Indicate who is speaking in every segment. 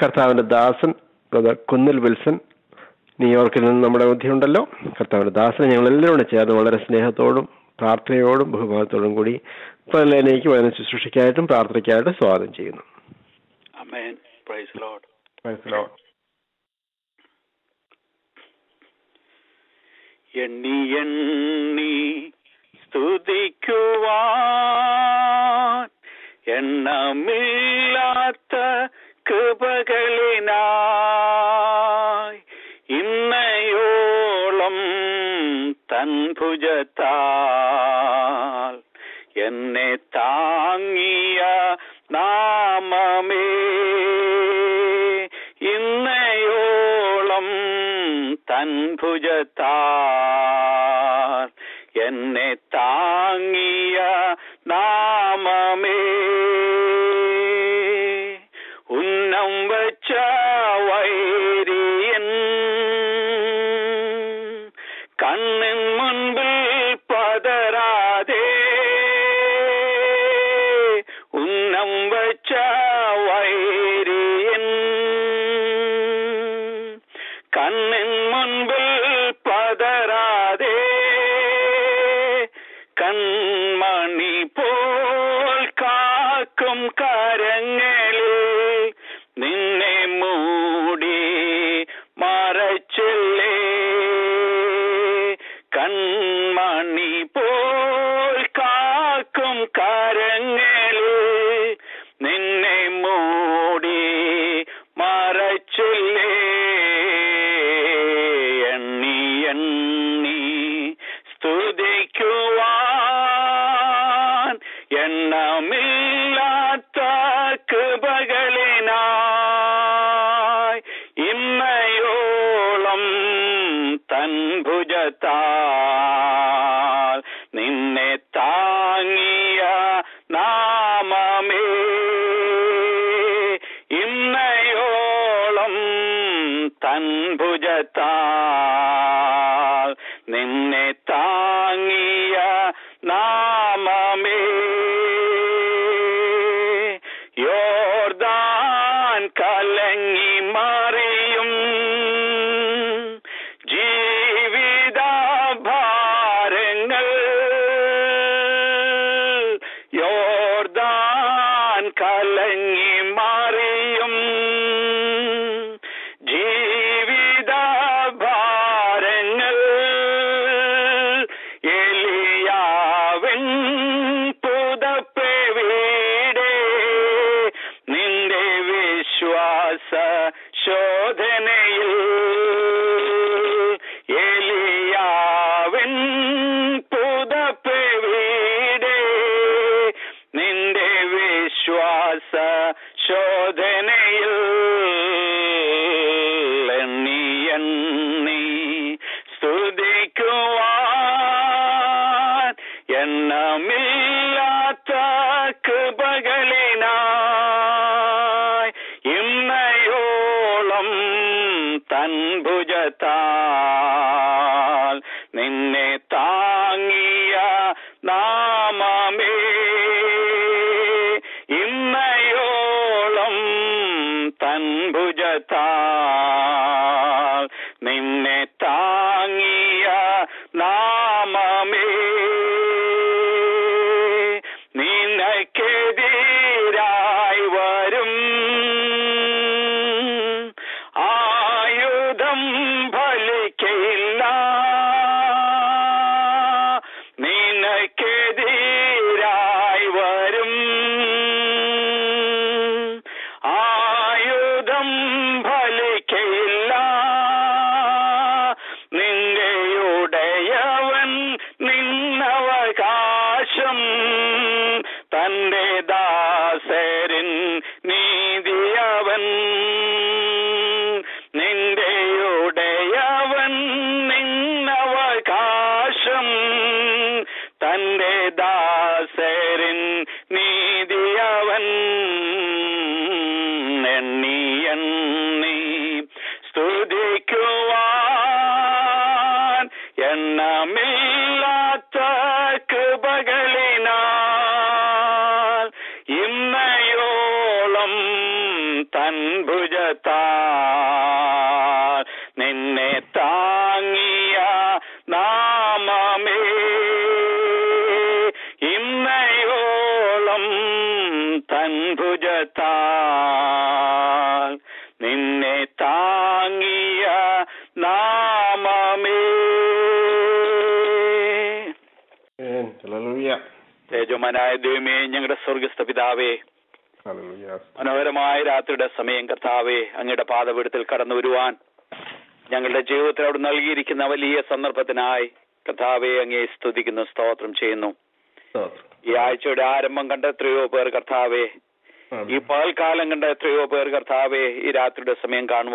Speaker 1: കർത്താവിന്റെ ദാസൻ ബ്രദർ കുന്നിൽ വിൽസൺ ന്യൂയോർക്കിൽ നിന്ന് നമ്മുടെ ബുദ്ധിയുണ്ടല്ലോ കർത്താവിന്റെ ദാസനെ ഞങ്ങൾ എല്ലാവരോടും ചേർന്ന് വളരെ സ്നേഹത്തോടും പ്രാർത്ഥനയോടും ബഹുമാനത്തോടും കൂടി പതിലേക്ക് വളരെ ശുശ്രൂഷയ്ക്കായിട്ടും പ്രാർത്ഥനയ്ക്കായിട്ടും സ്വാഗതം ചെയ്യുന്നു.
Speaker 2: എണ്ണി എണ്ണി സ്തുതിക്കുവാൻ. എണ്ണമില്ലാത്ത കൃപകളിനായി ഇന്നയോളം തൻ ഭുജത്താൽ എന്നെ താങ്ങിയ നാമമേ ഇന്നയോളം തൻ ഭുജത്താൽ Goodbye.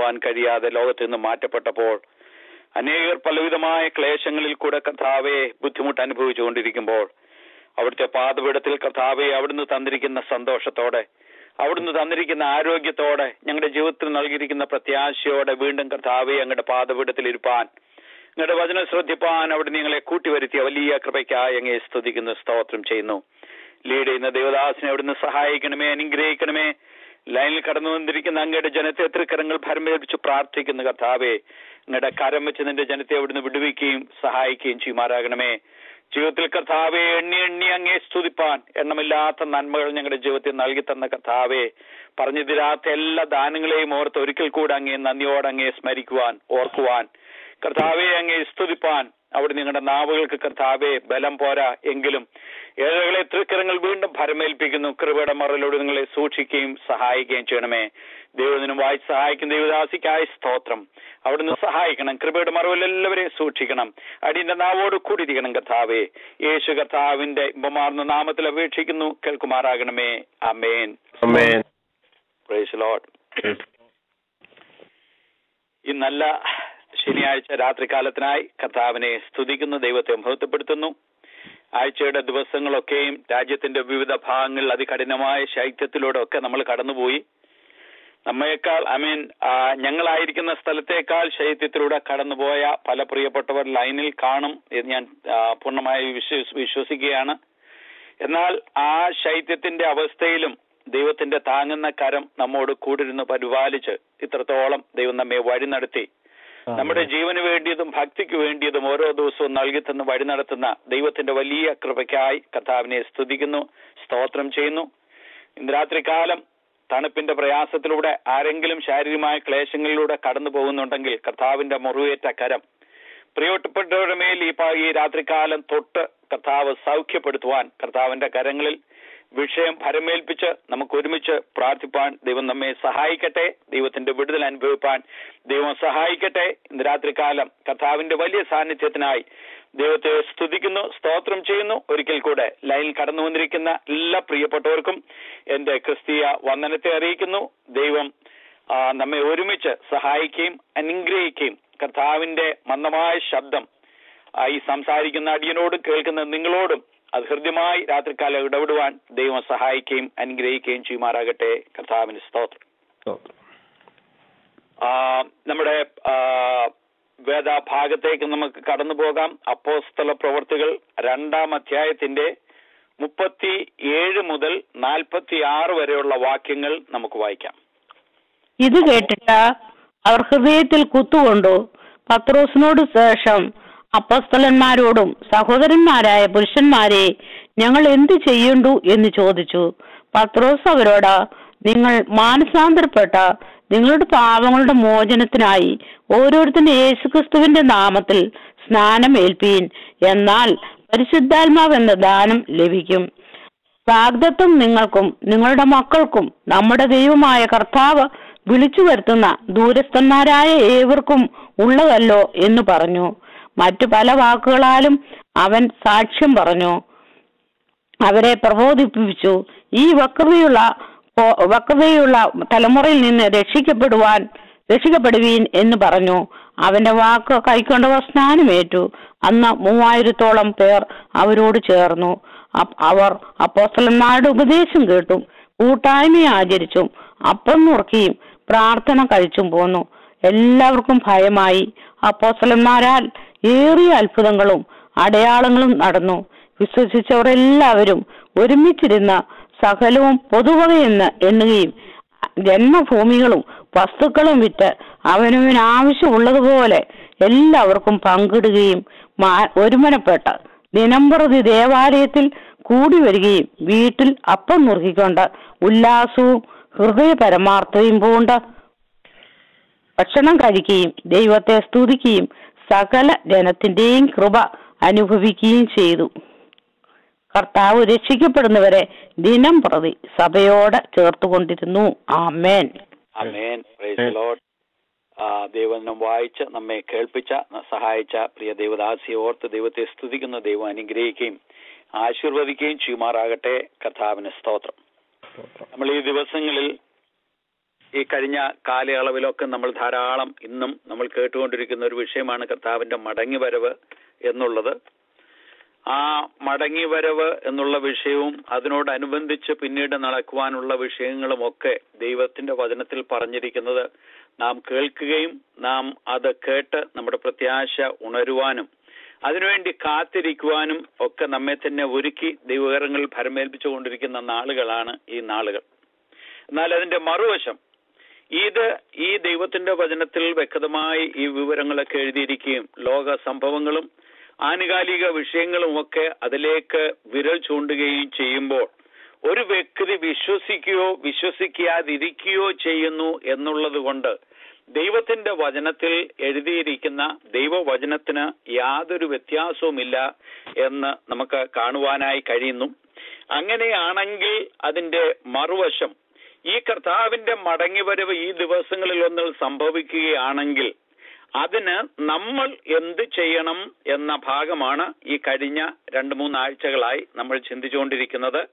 Speaker 2: കാണുവാൻ കഴിയാതെ ലോകത്ത് നിന്ന് മാറ്റപ്പെട്ടപ്പോൾ അനേകർ പലവിധമായ ക്ലേശങ്ങളിൽ കൂടെ കർത്താവെ ബുദ്ധിമുട്ട് അനുഭവിച്ചുകൊണ്ടിരിക്കുമ്പോൾ അവിടുത്തെ പാതപീഠത്തിൽ കർത്താവെ അവിടുന്ന് തന്നിരിക്കുന്ന സന്തോഷത്തോടെ അവിടുന്ന് തന്നിരിക്കുന്ന ആരോഗ്യത്തോടെ ഞങ്ങളുടെ ജീവിതത്തിൽ നൽകിയിരിക്കുന്ന പ്രത്യാശയോടെ വീണ്ടും കർത്താവെ അങ്ങയുടെ പാതപീഠത്തിൽ ഇരുപ്പാൻ നിങ്ങളുടെ വചനം ശ്രദ്ധിപ്പാൻ അവിടെ നിങ്ങളെ കൂട്ടിവരുത്തിയ വലിയ കൃപയ്ക്കായി അങ്ങയെ സ്തുതിക്കുന്ന സ്തോത്രം ചെയ്യുന്നു. ലീഡ് ചെയ്യുന്ന ദേവദാസിനെ അവിടുന്ന് സഹായിക്കണമേ അനുഗ്രഹിക്കണമേ. ലൈനിൽ കടന്നു വന്നിരിക്കുന്ന അങ്ങയുടെ ജനത്തെ തൃക്കരങ്ങൾ ഭരമേൽപ്പിച്ച് പ്രാർത്ഥിക്കുന്ന കർത്താവെ അങ്ങയുടെ കരം വെച്ച് നിന്റെ ജനത്തെ അവിടുന്ന് വിടുവിക്കുകയും സഹായിക്കുകയും ചെയ്യുമാറാകണമേ. ജീവിതത്തിൽ കർത്താവെ എണ്ണി എണ്ണി അങ്ങേ സ്തുതിപ്പാൻ എണ്ണമില്ലാത്ത നന്മകൾ ഞങ്ങളുടെ ജീവിതത്തിൽ നൽകി തന്ന കർത്താവെ പറഞ്ഞു തരാത്ത എല്ലാ ദാനങ്ങളെയും ഓർത്ത് ഒരിക്കൽ കൂടെ അങ്ങേ നന്ദിയോടങ്ങേ സ്മരിക്കുവാൻ ഓർക്കുവാൻ. കർത്താവെ അങ്ങേ സ്തുതിപ്പാൻ അവിടെ നിങ്ങളുടെ നാവുകൾക്ക് കർത്താവെ ബലം പോരാ എങ്കിലും ഏഴകളെ തൃക്കരങ്ങൾ വീണ്ടും ഭരമേൽപ്പിക്കുന്നു. കൃപയുടെ മറലോട് നിങ്ങളെ സൂക്ഷിക്കുകയും സഹായിക്കുകയും ചെയ്യണമേ. ദൈവത്തിനും വായിച്ച് സഹായിക്കുന്ന ദൈവദാസിക്കായ സ്തോത്രം. അവിടുന്ന് സഹായിക്കണം. കൃപയുടെ മറവിൽ എല്ലാവരെയും സൂക്ഷിക്കണം. അടിയന്റെ നാവോട് കൂടിയിരിക്കണം കർത്താവേ. യേശു കർത്താവിന്റെ ഇമ്പമാർന്ന നാമത്തിൽ അപേക്ഷിക്കുന്നു. കേൾക്കുമാറാകണമേ. അമേൻ ഈ നല്ല ശനിയാഴ്ച രാത്രികാലത്തിനായി കർത്താവിനെ സ്തുതിക്കുന്നു. ദൈവത്തെ മഹത്വപ്പെടുത്തുന്നു. ആഴ്ചയുടെ ദിവസങ്ങളൊക്കെയും രാജ്യത്തിന്റെ വിവിധ ഭാഗങ്ങളിൽ അതികഠിനമായ ശൈത്യത്തിലൂടെ ഒക്കെ നമ്മൾ കടന്നുപോയി. നമ്മയേക്കാൾ ഐ മീൻ ഞങ്ങളായിരിക്കുന്ന സ്ഥലത്തേക്കാൾ ശൈത്യത്തിലൂടെ കടന്നുപോയ പല പ്രിയപ്പെട്ടവർ ലൈനിൽ കാണും എന്ന് ഞാൻ പൂർണമായി വിശ്വസ് വിശ്വസിക്കുകയാണ്. എന്നാൽ ആ ശൈത്യത്തിന്റെ അവസ്ഥയിലും ദൈവത്തിന്റെ താങ്ങുന്ന കരം നമ്മോട് കൂടിരുന്ന് പരിപാലിച്ച് ഇത്രത്തോളം ദൈവം നമ്മെ വഴി നടത്തി. നമ്മുടെ ജീവന് വേണ്ടിയതും ഭക്തിക്ക് വേണ്ടിയതും ഓരോ ദിവസവും നൽകി തന്ന് വഴി നടത്തുന്ന ദൈവത്തിന്റെ വലിയ കൃപയ്ക്കായി കർത്താവിനെ സ്തുതിക്കുന്നു സ്തോത്രം ചെയ്യുന്നു. ഇന്ന് രാത്രികാലം തണുപ്പിന്റെ പ്രയാസത്തിലൂടെ ആരെങ്കിലും ശാരീരികമായ ക്ലേശങ്ങളിലൂടെ കടന്നു പോകുന്നുണ്ടെങ്കിൽ കർത്താവിന്റെ മുറിവേറ്റ കരം. പ്രിയപ്പെട്ടവരുടെ മേൽ ഈ രാത്രി രാത്രികാലം തൊട്ട് കർത്താവ് സൗഖ്യപ്പെടുത്തുവാൻ കർത്താവിന്റെ കരങ്ങളിൽ വിഷയം ഭരമേൽപ്പിച്ച് നമുക്ക് ഒരുമിച്ച് പ്രാർത്ഥിപ്പാൻ ദൈവം നമ്മെ സഹായിക്കട്ടെ ദൈവത്തിന്റെ വിടുതൽ അനുഭവിപ്പാൻ ദൈവം സഹായിക്കട്ടെ. ഇന്ന് രാത്രികാലം കഥാവിന്റെ വലിയ സാന്നിധ്യത്തിനായി ദൈവത്തെ സ്തുതിക്കുന്നു സ്തോത്രം ചെയ്യുന്നു. ഒരിക്കൽ കൂടെ ലൈനിൽ കടന്നു വന്നിരിക്കുന്ന എല്ലാ പ്രിയപ്പെട്ടവർക്കും എന്റെ ക്രിസ്തീയ വന്ദനത്തെ അറിയിക്കുന്നു. ദൈവം നമ്മെ ഒരുമിച്ച് സഹായിക്കുകയും അനുഗ്രഹിക്കുകയും കർത്താവിന്റെ മന്ദമായ ശബ്ദം ഈ സംസാരിക്കുന്ന അടിയനോടും കേൾക്കുന്ന നിങ്ങളോടും അത് ഹൃദ്യമായി രാത്രികാലം ഇടപെടുവാൻ ദൈവം സഹായിക്കുകയും അനുഗ്രഹിക്കുകയും ചെയ്യുമാറാകട്ടെ. കർത്താവിന് സ്തോത്രം. നമ്മുടെ വേദഭാഗത്തേക്ക് നമുക്ക് കടന്നു പോകാം. അപ്പോസ്തല പ്രവർത്തികൾ രണ്ടാം അധ്യായത്തിന്റെ മുപ്പത്തി ഏഴ് മുതൽ നാൽപ്പത്തി ആറ് വരെയുള്ള വാക്യങ്ങൾ നമുക്ക് വായിക്കാം.
Speaker 3: ഇത് കേട്ടിട്ട് അവർ ഹൃദയത്തിൽ കുത്തുകൊണ്ടു പത്രോസിനോട് ശേഷം അപ്പസ്തലന്മാരോടും സഹോദരന്മാരായ പുരുഷന്മാരെ ഞങ്ങൾ എന്തു ചെയ്യണ്ടു എന്ന് ചോദിച്ചു. പത്രോസ് അവരോട് നിങ്ങൾ മാനസാന്തരപ്പെട്ട നിങ്ങളുടെ പാപങ്ങളുടെ മോചനത്തിനായി ഓരോരുത്തരും യേശുക്രിസ്തുവിന്റെ നാമത്തിൽ സ്നാനം ഏൽപ്പീൻ. എന്നാൽ പരിശുദ്ധാത്മാവ് എന്ന ദാനം ലഭിക്കും. വാഗ്ദത്വം നിങ്ങൾക്കും നിങ്ങളുടെ മക്കൾക്കും നമ്മുടെ ദൈവമായ കർത്താവ് വിളിച്ചു വരുത്തുന്ന ദൂരസ്ഥന്മാരായ ഏവർക്കും ഉള്ളതല്ലോ എന്ന് പറഞ്ഞു. മറ്റു പല വാക്കുകളാലും അവൻ സാക്ഷ്യം പറഞ്ഞു. അവരെ പ്രബോധിപ്പിച്ചു. ഈ വക്രതയുള്ള വക്രതയുള്ള തലമുറയിൽ നിന്ന് രക്ഷിക്കപ്പെടുവാൻ രക്ഷിക്കപ്പെടുവീൻ എന്ന് പറഞ്ഞു. അവന്റെ വാക്ക് കൈക്കൊണ്ടവർ സ്നാനമേറ്റു. അന്ന് മൂവായിരത്തോളം പേർ അവരോട് ചേർന്നു. അവർ അപ്പോസ്തലന്മാരുടെ ഉപദേശം കേട്ടും കൂട്ടായ്മ ആചരിച്ചും അപ്പം നുറുക്കിയും പ്രാർത്ഥന കഴിച്ചും പോന്നു. എല്ലാവർക്കും ഭയമായി. അപ്പോസ്തലന്മാരാൽ ഏറിയ അത്ഭുതങ്ങളും അടയാളങ്ങളും നടന്നു. വിശ്വസിച്ചവരെല്ലാവരും ഒരുമിച്ചിരുന്ന സകലവും പൊതുവകയെന്ന് എണ്ണുകയും ജന്മഭൂമികളും വസ്തുക്കളും വിറ്റ് അവനവന് ആവശ്യമുള്ളതുപോലെ എല്ലാവർക്കും പങ്കിടുകയും ഒരുമനപ്പെട്ട ദിനംപ്രതി ദേവാലയത്തിൽ കൂടി വരികയും വീട്ടിൽ അപ്പം നുറുക്കിക്കൊണ്ട് ഉല്ലാസവും ഹൃദയ പരമാർത്ഥതയും പൂണ്ട് ഭക്ഷണം കഴിക്കുകയും ദൈവത്തെ സ്തുതിക്കുകയും സകല ജനത്തിന്റെയും കൃപ അനുഭവിക്കുകയും ചെയ്തു. കർത്താവ് രക്ഷിക്കപ്പെടുന്നവരെ ദിനം പ്രതി സഭയോട് ചേർത്തുകൊണ്ടിരുന്നു. ആമേൻ.
Speaker 2: ആമേൻ. ദൈവനം വായിച്ച് നമ്മെ കേൾപ്പിച്ച സഹായിച്ച പ്രിയ ദൈവദാസിയെ ഓർത്ത് ദൈവത്തെ സ്തുതിക്കുന്ന ദൈവം അനുഗ്രഹിക്കുകയും ആശീർവദിക്കുകയും ചെയ്യുമാറാകട്ടെ. കർത്താവിന് സ്തോത്രം. നമ്മൾ ഈ ദിവസങ്ങളിൽ ഈ കഴിഞ്ഞ കാലയളവിലൊക്കെ നമ്മൾ ധാരാളം ഇന്നും നമ്മൾ കേട്ടുകൊണ്ടിരിക്കുന്ന ഒരു വിഷയമാണ് കർത്താവിന്റെ മടങ്ങിവരവ് എന്നുള്ളത്. ആ മടങ്ങിവരവ് എന്നുള്ള വിഷയവും അതിനോടനുബന്ധിച്ച് പിന്നീട് നടക്കുവാനുള്ള വിഷയങ്ങളുമൊക്കെ ദൈവത്തിന്റെ വചനത്തിൽ പറഞ്ഞിരിക്കുന്നത് നാം കേൾക്കുകയും നാം അത് കേട്ട് നമ്മുടെ പ്രത്യാശ ഉണരുവാനും അതിനുവേണ്ടി കാത്തിരിക്കുവാനും ഒക്കെ നമ്മെ തന്നെ ഒരുക്കി ദൈവകരങ്ങളിൽ ഭരമേൽപ്പിച്ചുകൊണ്ടിരിക്കുന്ന നാളുകളാണ് ഈ നാളുകൾ. എന്നാൽ അതിന്റെ മറുവശം ഇത് ഈ ദൈവത്തിന്റെ വചനത്തിൽ വ്യക്തമായി ഈ വിവരങ്ങളൊക്കെ എഴുതിയിരിക്കുകയും ലോക സംഭവങ്ങളും ആനുകാലിക വിഷയങ്ങളും ഒക്കെ അതിലേക്ക് വിരൽ ചൂണ്ടുകയും ചെയ്യുമ്പോൾ ഒരു വ്യക്തി വിശ്വസിക്കുകയോ വിശ്വസിക്കാതിരിക്കുകയോ ചെയ്യുന്നു എന്നുള്ളത് കൊണ്ട് ദൈവത്തിന്റെ വചനത്തിൽ എഴുതിയിരിക്കുന്ന ദൈവവചനത്തിന് യാതൊരു വ്യത്യാസവുമില്ല എന്ന് നമുക്ക് കാണുവാനായി കഴിയുന്നു. അങ്ങനെയാണെങ്കിൽ അതിന്റെ മറുവശം ഈ കർത്താവിന്റെ മടങ്ങിവരവ് ഈ ദിവസങ്ങളിൽ ഒന്നിൽ സംഭവിക്കുകയാണെങ്കിൽ അതിന് നമ്മൾ എന്ത് ചെയ്യണം എന്ന ഭാഗമാണ് ഈ കഴിഞ്ഞ രണ്ട് മൂന്നാഴ്ചകളായി നമ്മൾ ചിന്തിച്ചുകൊണ്ടിരിക്കുന്നത്.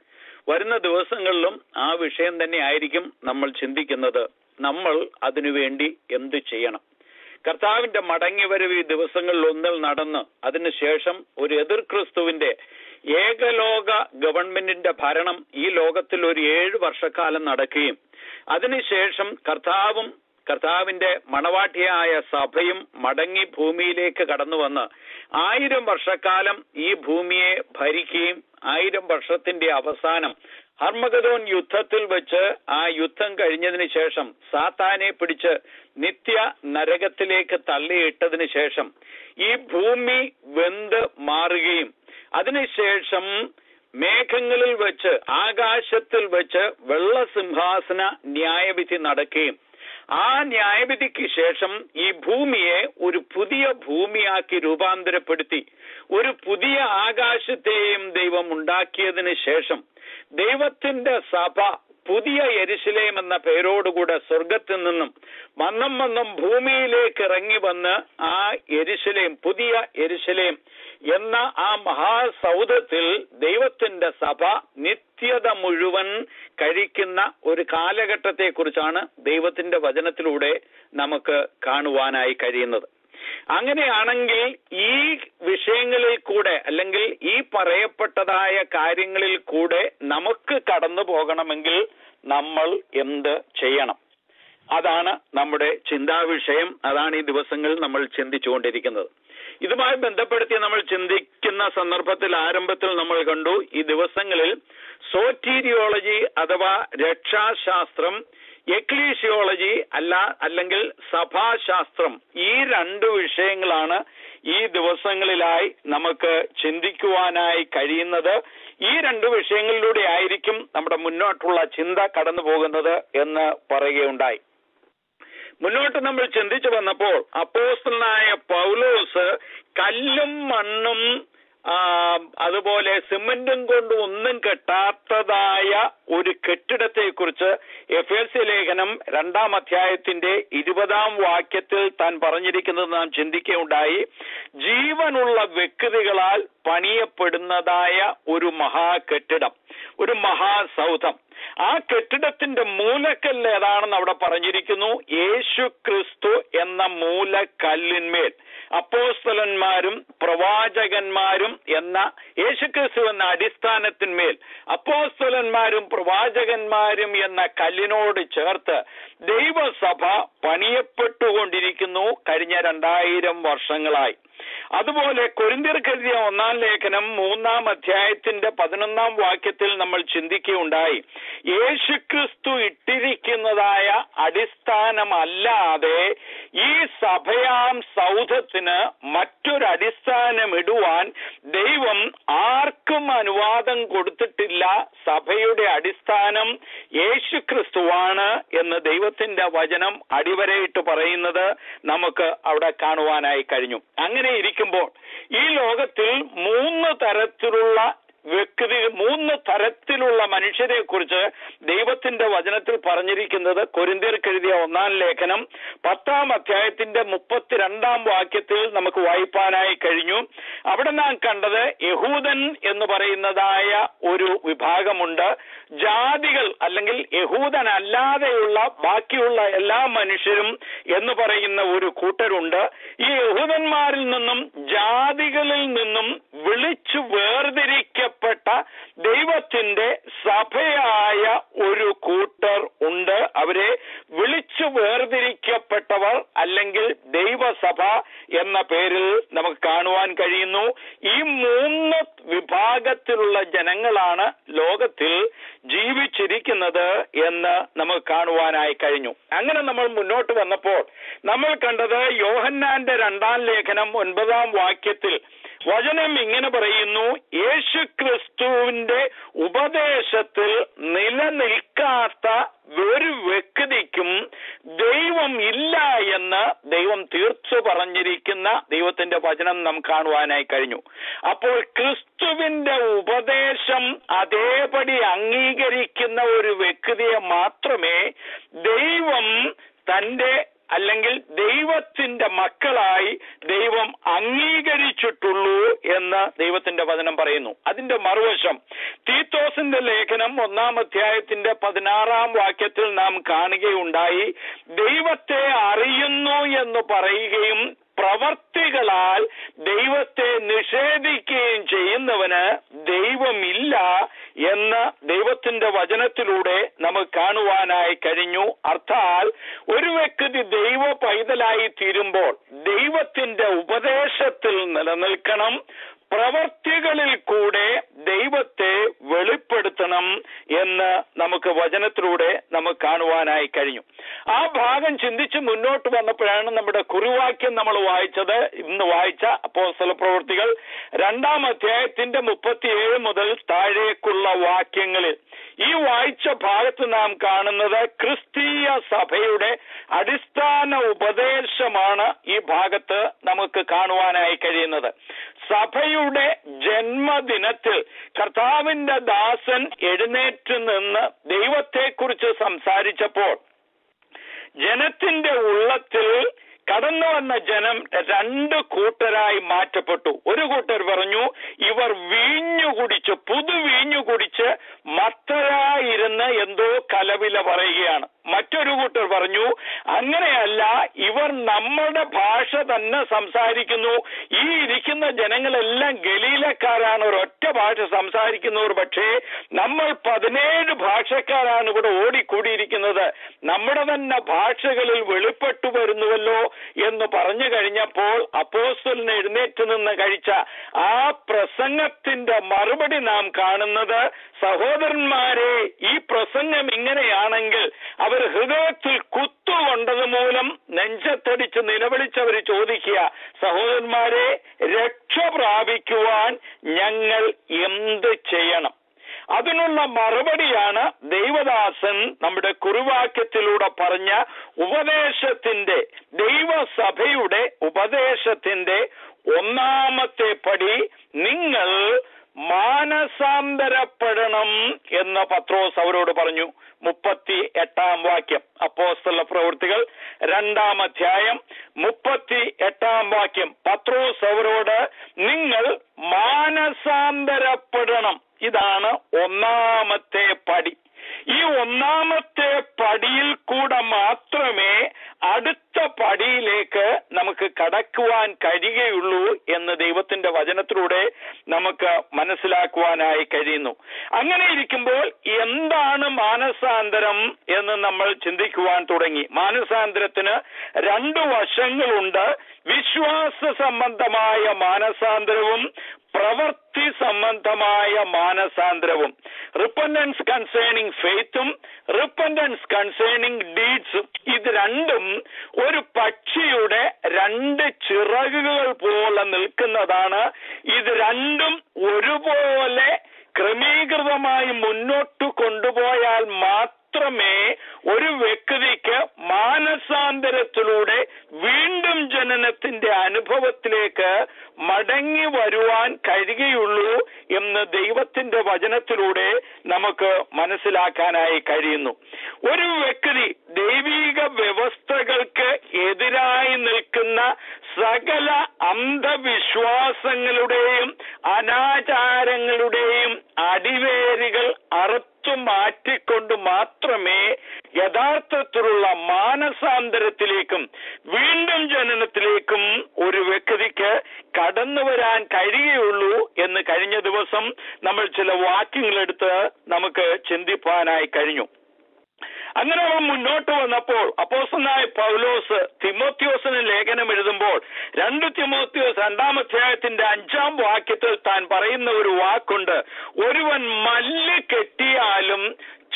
Speaker 2: വരുന്ന ദിവസങ്ങളിലും ആ വിഷയം തന്നെ ആയിരിക്കും നമ്മൾ ചിന്തിക്കുന്നത്. നമ്മൾ അതിനുവേണ്ടി എന്ത് ചെയ്യണം? കർത്താവിന്റെ മടങ്ങിവരവ് ഈ ദിവസങ്ങളിൽ ഒന്നിൽ നടന്ന് അതിനുശേഷം ഒരു എതിർ ക്രിസ്തുവിന്റെ ഏകലോക ഗവൺമെന്റിന്റെ ഭരണം ഈ ലോകത്തിൽ ഒരു ഏഴ് വർഷക്കാലം നടക്കുകയും അതിനുശേഷം കർത്താവും കർത്താവിന്റെ മണവാട്ടിയായ സഭയും മടങ്ങി ഭൂമിയിലേക്ക് കടന്നു വന്ന് ആയിരം വർഷക്കാലം ഈ ഭൂമിയെ ഭരിക്കുകയും ആയിരം വർഷത്തിന്റെ അവസാനം ഹർമഗദോൻ യുദ്ധത്തിൽ വെച്ച് ആ യുദ്ധം കഴിഞ്ഞതിന് ശേഷം സാത്താനെ പിടിച്ച് നിത്യ നരകത്തിലേക്ക് തള്ളിയിട്ടതിന് ശേഷം ഈ ഭൂമി വെന്ത് മാറുകയും അതിനുശേഷം മേഘങ്ങളിൽ വെച്ച് ആകാശത്തിൽ വെച്ച് വെള്ള സിംഹാസന ന്യായവിധി നടക്കുകയും ആ ന്യായവിധിക്ക് ശേഷം ഈ ഭൂമിയെ ഒരു പുതിയ ഭൂമിയാക്കി രൂപാന്തരപ്പെടുത്തി ഒരു പുതിയ ആകാശത്തെയും ദൈവം ഉണ്ടാക്കിയതിന് ശേഷം ദൈവത്തിന്റെ സഭ പുതിയ എരിശിലേം എന്ന പേരോടുകൂടെ സ്വർഗത്തിൽ നിന്നും മന്നം മന്നം ഭൂമിയിലേക്ക് ഇറങ്ങി വന്ന് ആ എരിശിലേം പുതിയ എരിശിലേം എന്ന ആ മഹാസൗധത്തിൽ ദൈവത്തിന്റെ സഭ നിത്യത മുഴുവൻ കഴിക്കുന്ന ഒരു കാലഘട്ടത്തെ കുറിച്ചാണ് ദൈവത്തിന്റെ വചനത്തിലൂടെ നമുക്ക് കാണുവാനായി കഴിയുന്നത്. അങ്ങനെയാണെങ്കിൽ ഈ വിഷയങ്ങളിൽ കൂടെ അല്ലെങ്കിൽ ഈ പറയപ്പെട്ടതായ കാര്യങ്ങളിൽ കൂടെ നമുക്ക് കടന്നു പോകണമെങ്കിൽ നമ്മൾ എന്ത് ചെയ്യണം? അതാണ് നമ്മുടെ ചിന്താവിഷയം അതാണ് ഈ ദിവസങ്ങളിൽ നമ്മൾ ചിന്തിച്ചുകൊണ്ടിരിക്കുന്നത്. ഇതുമായി ബന്ധപ്പെടുത്തി നമ്മൾ ചിന്തിക്കുന്ന സന്ദർഭത്തിൽ ആരംഭത്തിൽ നമ്മൾ കണ്ടു ഈ ദിവസങ്ങളിൽ സോറ്റീരിയോളജി അഥവാ രക്ഷാശാസ്ത്രം എക്ലീസിയോളജി അല്ല അല്ലെങ്കിൽ സഭാശാസ്ത്രം. ഈ രണ്ട് വിഷയങ്ങളാണ് ഈ ദിവസങ്ങളിലായി നമുക്ക് ചിന്തിക്കുവാനായി കഴിയുന്നത്. ഈ രണ്ട് വിഷയങ്ങളിലൂടെ ആയിരിക്കും നമ്മുടെ മുന്നോട്ടുള്ള ചിന്ത കടന്നു പോകുന്നത് എന്ന് പറയുകയുണ്ടായി. മുന്നോട്ട് നമ്മൾ ചിന്തിച്ചു വന്നപ്പോൾ അപ്പോസ്റ്റലായ പൗലോസ് കല്ലും മണ്ണും അതുപോലെ സിമന്റും കൊണ്ട് ഒന്നും കെട്ടാത്തതായ ഒരു കെട്ടിടത്തെക്കുറിച്ച് എഫ് എൽ സി ലേഖനം രണ്ടാം അധ്യായത്തിന്റെ ഇരുപതാം വാക്യത്തിൽ താൻ പറഞ്ഞിരിക്കുന്നത് നാം ചിന്തിക്കുകയുണ്ടായി ജീവനുള്ള വ്യക്തികളാൽ പണിയപ്പെടുന്നതായ ഒരു മഹാകെട്ടിടം ഒരു മഹാസൗധം. ആ കെട്ടിടത്തിന്റെ മൂലക്കല്ല് ഏതാണെന്ന് അവിടെ പറഞ്ഞിരിക്കുന്നു. യേശു ക്രിസ്തു എന്ന മൂലക്കല്ലിന്മേൽ അപ്പോസ്തലന്മാരും പ്രവാചകന്മാരും എന്ന യേശുക്രിസ്തു എന്ന അടിസ്ഥാനത്തിന്മേൽ അപ്പോസ്തലന്മാരും പ്രവാചകന്മാരും എന്ന കല്ലിനോട് ചേർത്ത് ദൈവസഭ പണിയപ്പെട്ടുകൊണ്ടിരിക്കുന്നു കഴിഞ്ഞ രണ്ടായിരം വർഷങ്ങളായി. അതുപോലെ കൊരിന്തിർക്കെഴുതിയ ഒന്നാം ലേഖനം മൂന്നാം അധ്യായത്തിന്റെ പതിനൊന്നാം വാക്യത്തിൽ നമ്മൾ ചിന്തിക്കുകയുണ്ടായി. യേശുക്രിസ്തു ഇട്ടിരിക്കുന്നതായ അടിസ്ഥാനമല്ലാതെ ഈ സഭയാം സൗധത്തിന് മറ്റൊരു അടിസ്ഥാനം ഇടുവാൻ ദൈവം ആർക്കും അനുവാദം കൊടുത്തിട്ടില്ല. സഭയുടെ അടിസ്ഥാനം യേശുക്രിസ്തുവാണ് എന്ന് ദൈവത്തിന്റെ വചനം അടിവരയിട്ട് പറയുന്നത് നമുക്ക് അവിടെ കാണുവാനായി കഴിഞ്ഞു. അങ്ങനെ ഇരിക്കുമ്പോൾ ഈ ലോകത്തിൽ മൂന്ന് തരത്തിലുള്ള വ്യക്തി മൂന്ന് തരത്തിലുള്ള മനുഷ്യരെ കുറിച്ച് ദൈവത്തിന്റെ വചനത്തിൽ പറഞ്ഞിരിക്കുന്നത് കൊരിന്തിയർക്കെഴുതിയ ഒന്നാം ലേഖനം പത്താം അധ്യായത്തിന്റെ മുപ്പത്തിരണ്ടാം വാക്യത്തിൽ നമുക്ക് വായിപ്പാനായി കഴിഞ്ഞു. അവിടെ നാം കണ്ടത് യഹൂദൻ എന്ന് പറയുന്നതായ ഒരു വിഭാഗമുണ്ട്. ജാതികൾ അല്ലെങ്കിൽ യഹൂദനല്ലാതെയുള്ള ബാക്കിയുള്ള എല്ലാ മനുഷ്യരും എന്ന് പറയുന്ന ഒരു കൂട്ടരുണ്ട്. ഈ യഹൂദന്മാരിൽ നിന്നും ജാതികളിൽ നിന്നും വിളിച്ചു വേർതിരിക്കപ്പെട്ട ദൈവത്തിന്റെ സഭയായ ഒരു കൂട്ടർ ഉണ്ട്. അവരെ വിളിച്ചു വേർതിരിക്കപ്പെട്ടവർ അല്ലെങ്കിൽ ദൈവസഭ എന്ന പേരിൽ നമുക്ക് കാണുവാൻ കഴിയുന്നു. ഈ മൂന്ന് വിഭാഗത്തിലുള്ള ജനങ്ങളാണ് ലോകത്തിൽ ജീവിച്ചിരിക്കുന്നത് എന്ന് നമുക്ക് കാണുവാനായി കഴിഞ്ഞു. അങ്ങനെ നമ്മൾ മുന്നോട്ട് വന്നപ്പോൾ നമ്മൾ കണ്ടത് യോഹന്നാന്റെ രണ്ടാം ലേഖനം ഒൻപതാം വാക്യത്തിൽ വചനം ഇങ്ങനെ പറയുന്നു യേശു ക്രിസ്തുവിന്റെ ഉപദേശത്തിൽ നിലനിൽക്കാത്ത ഒരു വ്യക്തിക്കും ദൈവം ഇല്ല എന്ന് ദൈവം തീർച്ചു പറഞ്ഞിരിക്കുന്ന ദൈവത്തിന്റെ വചനം നാം കാണുവാനായി കഴിഞ്ഞു. അപ്പോൾ ക്രിസ്തുവിന്റെ ഉപദേശം അതേപടി അംഗീകരിക്കുന്ന ഒരു വ്യക്തിയെ മാത്രമേ ദൈവം തന്റെ അല്ലെങ്കിൽ ദൈവത്തിന്റെ മക്കളായി ദൈവം അംഗീകരിച്ചിട്ടുള്ളൂ എന്ന് ദൈവത്തിന്റെ വചനം പറയുന്നു. അതിന്റെ മറുവശം തീത്തോസിന്റെ ലേഖനം ഒന്നാം അധ്യായത്തിന്റെ പതിനാറാം വാക്യത്തിൽ നാം കാണുകയുണ്ടായി ദൈവത്തെ അറിയുന്നു എന്ന് പറയുകയും പ്രവർത്തികളാൽ ദൈവത്തെ നിഷേധിക്കുകയും ചെയ്യുന്നവന് ദൈവമില്ല എന്ന് ദൈവത്തിന്റെ വചനത്തിലൂടെ നമുക്ക് കാണുവാനായി കഴിഞ്ഞു. അർത്ഥാൽ ഒരു വ്യക്തി ദൈവ പൈതലായി തീരുമ്പോൾ ദൈവത്തിന്റെ ഉപദേശത്തിൽ നിലനിൽക്കണം. പ്രവർത്തികളിൽ കൂടെ ദൈവത്തെ വെളിപ്പെടുത്തണം എന്ന് നമുക്ക് വചനത്തിലൂടെ നമുക്ക് കാണുവാനായി കഴിഞ്ഞു. ആ ഭാഗം ചിന്തിച്ച് മുന്നോട്ട് വന്നപ്പോഴാണ് നമ്മുടെ കുറിവാക്യം നമ്മൾ വായിച്ചത്. ഇന്ന് വായിച്ച അപ്പോസ്തല പ്രവൃത്തികൾ രണ്ടാം അധ്യായത്തിന്റെ മുപ്പത്തിയേഴ് മുതൽ താഴേക്കുള്ള വാക്യങ്ങളിൽ ഈ വായിച്ച ഭാഗത്ത് നാം കാണുന്നത് ക്രിസ്തീയ സഭയുടെ അടിസ്ഥാന ഉപദേശമാണ് ഈ ഭാഗത്ത് നമുക്ക് കാണുവാനായി കഴിയുന്നത്. സഭയുടെ ജന്മദിനത്തിൽ കർത്താവിന്റെ ദാസൻ എഴുന്നേറ്റ് നിന്ന് ദൈവത്തെക്കുറിച്ച് സംസാരിച്ചപ്പോൾ ജനത്തിന്റെ ഉള്ളത്തിൽ കടന്നു വന്ന ജനം രണ്ട് കൂട്ടരായി മാറ്റപ്പെട്ടു. ഒരു കൂട്ടർ പറഞ്ഞു ഇവർ വീഞ്ഞു കുടിച്ച് പുതു വീഞ്ഞു കുടിച്ച് മത്തരായിരുന്ന് എന്തോ കലവില പറയുകയാണ്. മറ്റൊരു കൂട്ടർ പറഞ്ഞു അങ്ങനെയല്ല ഇവർ നമ്മളുടെ ഭാഷ തന്നെ സംസാരിക്കുന്നു. ഈ ഇരിക്കുന്ന ജനങ്ങളെല്ലാം ഗലീലക്കാരാണ് ഒരൊറ്റ ഭാഷ സംസാരിക്കുന്നവർ. പക്ഷേ നമ്മൾ പതിനേഴ് ഭാഷക്കാരാണ് ഇവിടെ ഓടിക്കൂടിയിരിക്കുന്നത്. നമ്മുടെ തന്നെ ഭാഷകളിൽ വെളിപ്പെട്ടു വരുന്നുവല്ലോ എന്ന് പറഞ്ഞു കഴിഞ്ഞപ്പോൾ അപ്പോസ്റ്റലിന് എഴുന്നേറ്റ് നിന്ന് കഴിച്ച ആ പ്രസംഗത്തിന്റെ മറുപടി നാം കാണുന്നത് സഹോദരന്മാരെ ഈ പ്രസംഗം ഇങ്ങനെയാണെങ്കിൽ അവർ ഹൃദയത്തിൽ കുത്തുകൊണ്ടത് മൂലം നെഞ്ചത്തടിച്ച് നിലവിളിച്ചവർ ചോദിക്കുക സഹോദരന്മാരെ രക്ഷ പ്രാപിക്കുവാൻ ഞങ്ങൾ എന്ത് ചെയ്യണം? അതിനുള്ള മറുപടിയാണ് ദൈവദാസൻ നമ്മുടെ കുറുവാക്യത്തിലൂടെ പറഞ്ഞ ഉപദേശത്തിന്റെ ദൈവസഭയുടെ ഉപദേശത്തിന്റെ ഒന്നാമത്തെ പടി നിങ്ങൾ മാനസാന്തരപ്പെടണം എന്ന് പത്രോസ് അവരോട് പറഞ്ഞു. മുപ്പത്തി എട്ടാം വാക്യം. അപ്പോസ്തല പ്രവൃത്തികൾ രണ്ടാം അധ്യായം മുപ്പത്തി എട്ടാം വാക്യം. പത്രോസ് അവരോട് നിങ്ങൾ മാനസാന്തരപ്പെടണം. ഇതാണ് ഒന്നാമത്തെ പടി. ഈ ഒന്നാമത്തെ പടിയിൽ കൂടെ മാത്രമേ അടുത്ത പടിയിലേക്ക് നമുക്ക് കടക്കുവാൻ കഴിയുകയുള്ളൂ എന്ന് ദൈവത്തിന്റെ വചനത്തിലൂടെ നമുക്ക് മനസ്സിലാക്കുവാനായി കഴിയുന്നു. അങ്ങനെ ഇരിക്കുമ്പോൾ എന്താണ് മാനസാന്തരം എന്ന് നമ്മൾ ചിന്തിക്കുവാൻ തുടങ്ങി. മാനസാന്തരത്തിന് രണ്ട് വശങ്ങളുണ്ട്. വിശ്വാസ സംബന്ധമായ മാനസാന്തരവും പ്രവൃത്തി സംബന്ധമായ മാനസാന്തരവും. റിപ്പൻഡൻസ് കൺസേണിംഗ് ഫെയ്ത്തും റിപ്പൻഡൻസ് കൺസേണിംഗ് ഡീഡ്സും ഇത് രണ്ടും ഒരു പക്ഷിയുടെ രണ്ട് ചിറകുകൾ പോലെ നിൽക്കുന്നതാണ്. ഇത് രണ്ടും ഒരുപോലെ ക്രമീകൃതമായി മുന്നോട്ട് കൊണ്ടുപോയാൽ മാത്രമേ ഒരു വ്യക്തിക്ക് മാനസാന്തരത്തിലൂടെ വീണ്ടും ജനനത്തിന്റെ അനുഭവത്തിലേക്ക് മടങ്ങി വരുവാൻ കഴിയുകയുള്ളൂ എന്ന് ദൈവത്തിന്റെ വചനത്തിലൂടെ നമുക്ക് മനസ്സിലാക്കാനായി കഴിയുന്നു. ഒരു വ്യക്തി ദൈവീക വ്യവസ്ഥകൾക്ക് എതിരായി നിൽക്കുന്ന സകല അന്ധവിശ്വാസങ്ങളുടെയും അനാചാരങ്ങളുടെയും അടിവേരികൾ അറുത്തു മാറ്റിക്കൊണ്ട് മാത്രമേ യഥാർത്ഥത്തിലുള്ള മാനസാന്തരത്തിലേക്കും വീണ്ടും ജനനത്തിലേക്കും ഒരു വ്യക്തിക്ക് കടന്നു വരാൻ കഴിയുള്ളൂ എന്ന് കഴിഞ്ഞ ദിവസം നമ്മൾ ചില വാക്യങ്ങളെടുത്ത് നമുക്ക് ചിന്തിപ്പാനായി കഴിഞ്ഞു. അങ്ങനെ അവൻ മുന്നോട്ട് വന്നപ്പോൾ അപ്പോസനായ പൗലോസ് തിമോത്യോസിന് ലേഖനം എഴുതുമ്പോൾ രണ്ട് തിമോത്യോസ് രണ്ടാം അധ്യായത്തിന്റെ അഞ്ചാം വാക്യത്തിൽ താൻ പറയുന്ന ഒരു വാക്കുണ്ട് ഒരുവൻ മല്ല് കെട്ടിയാലും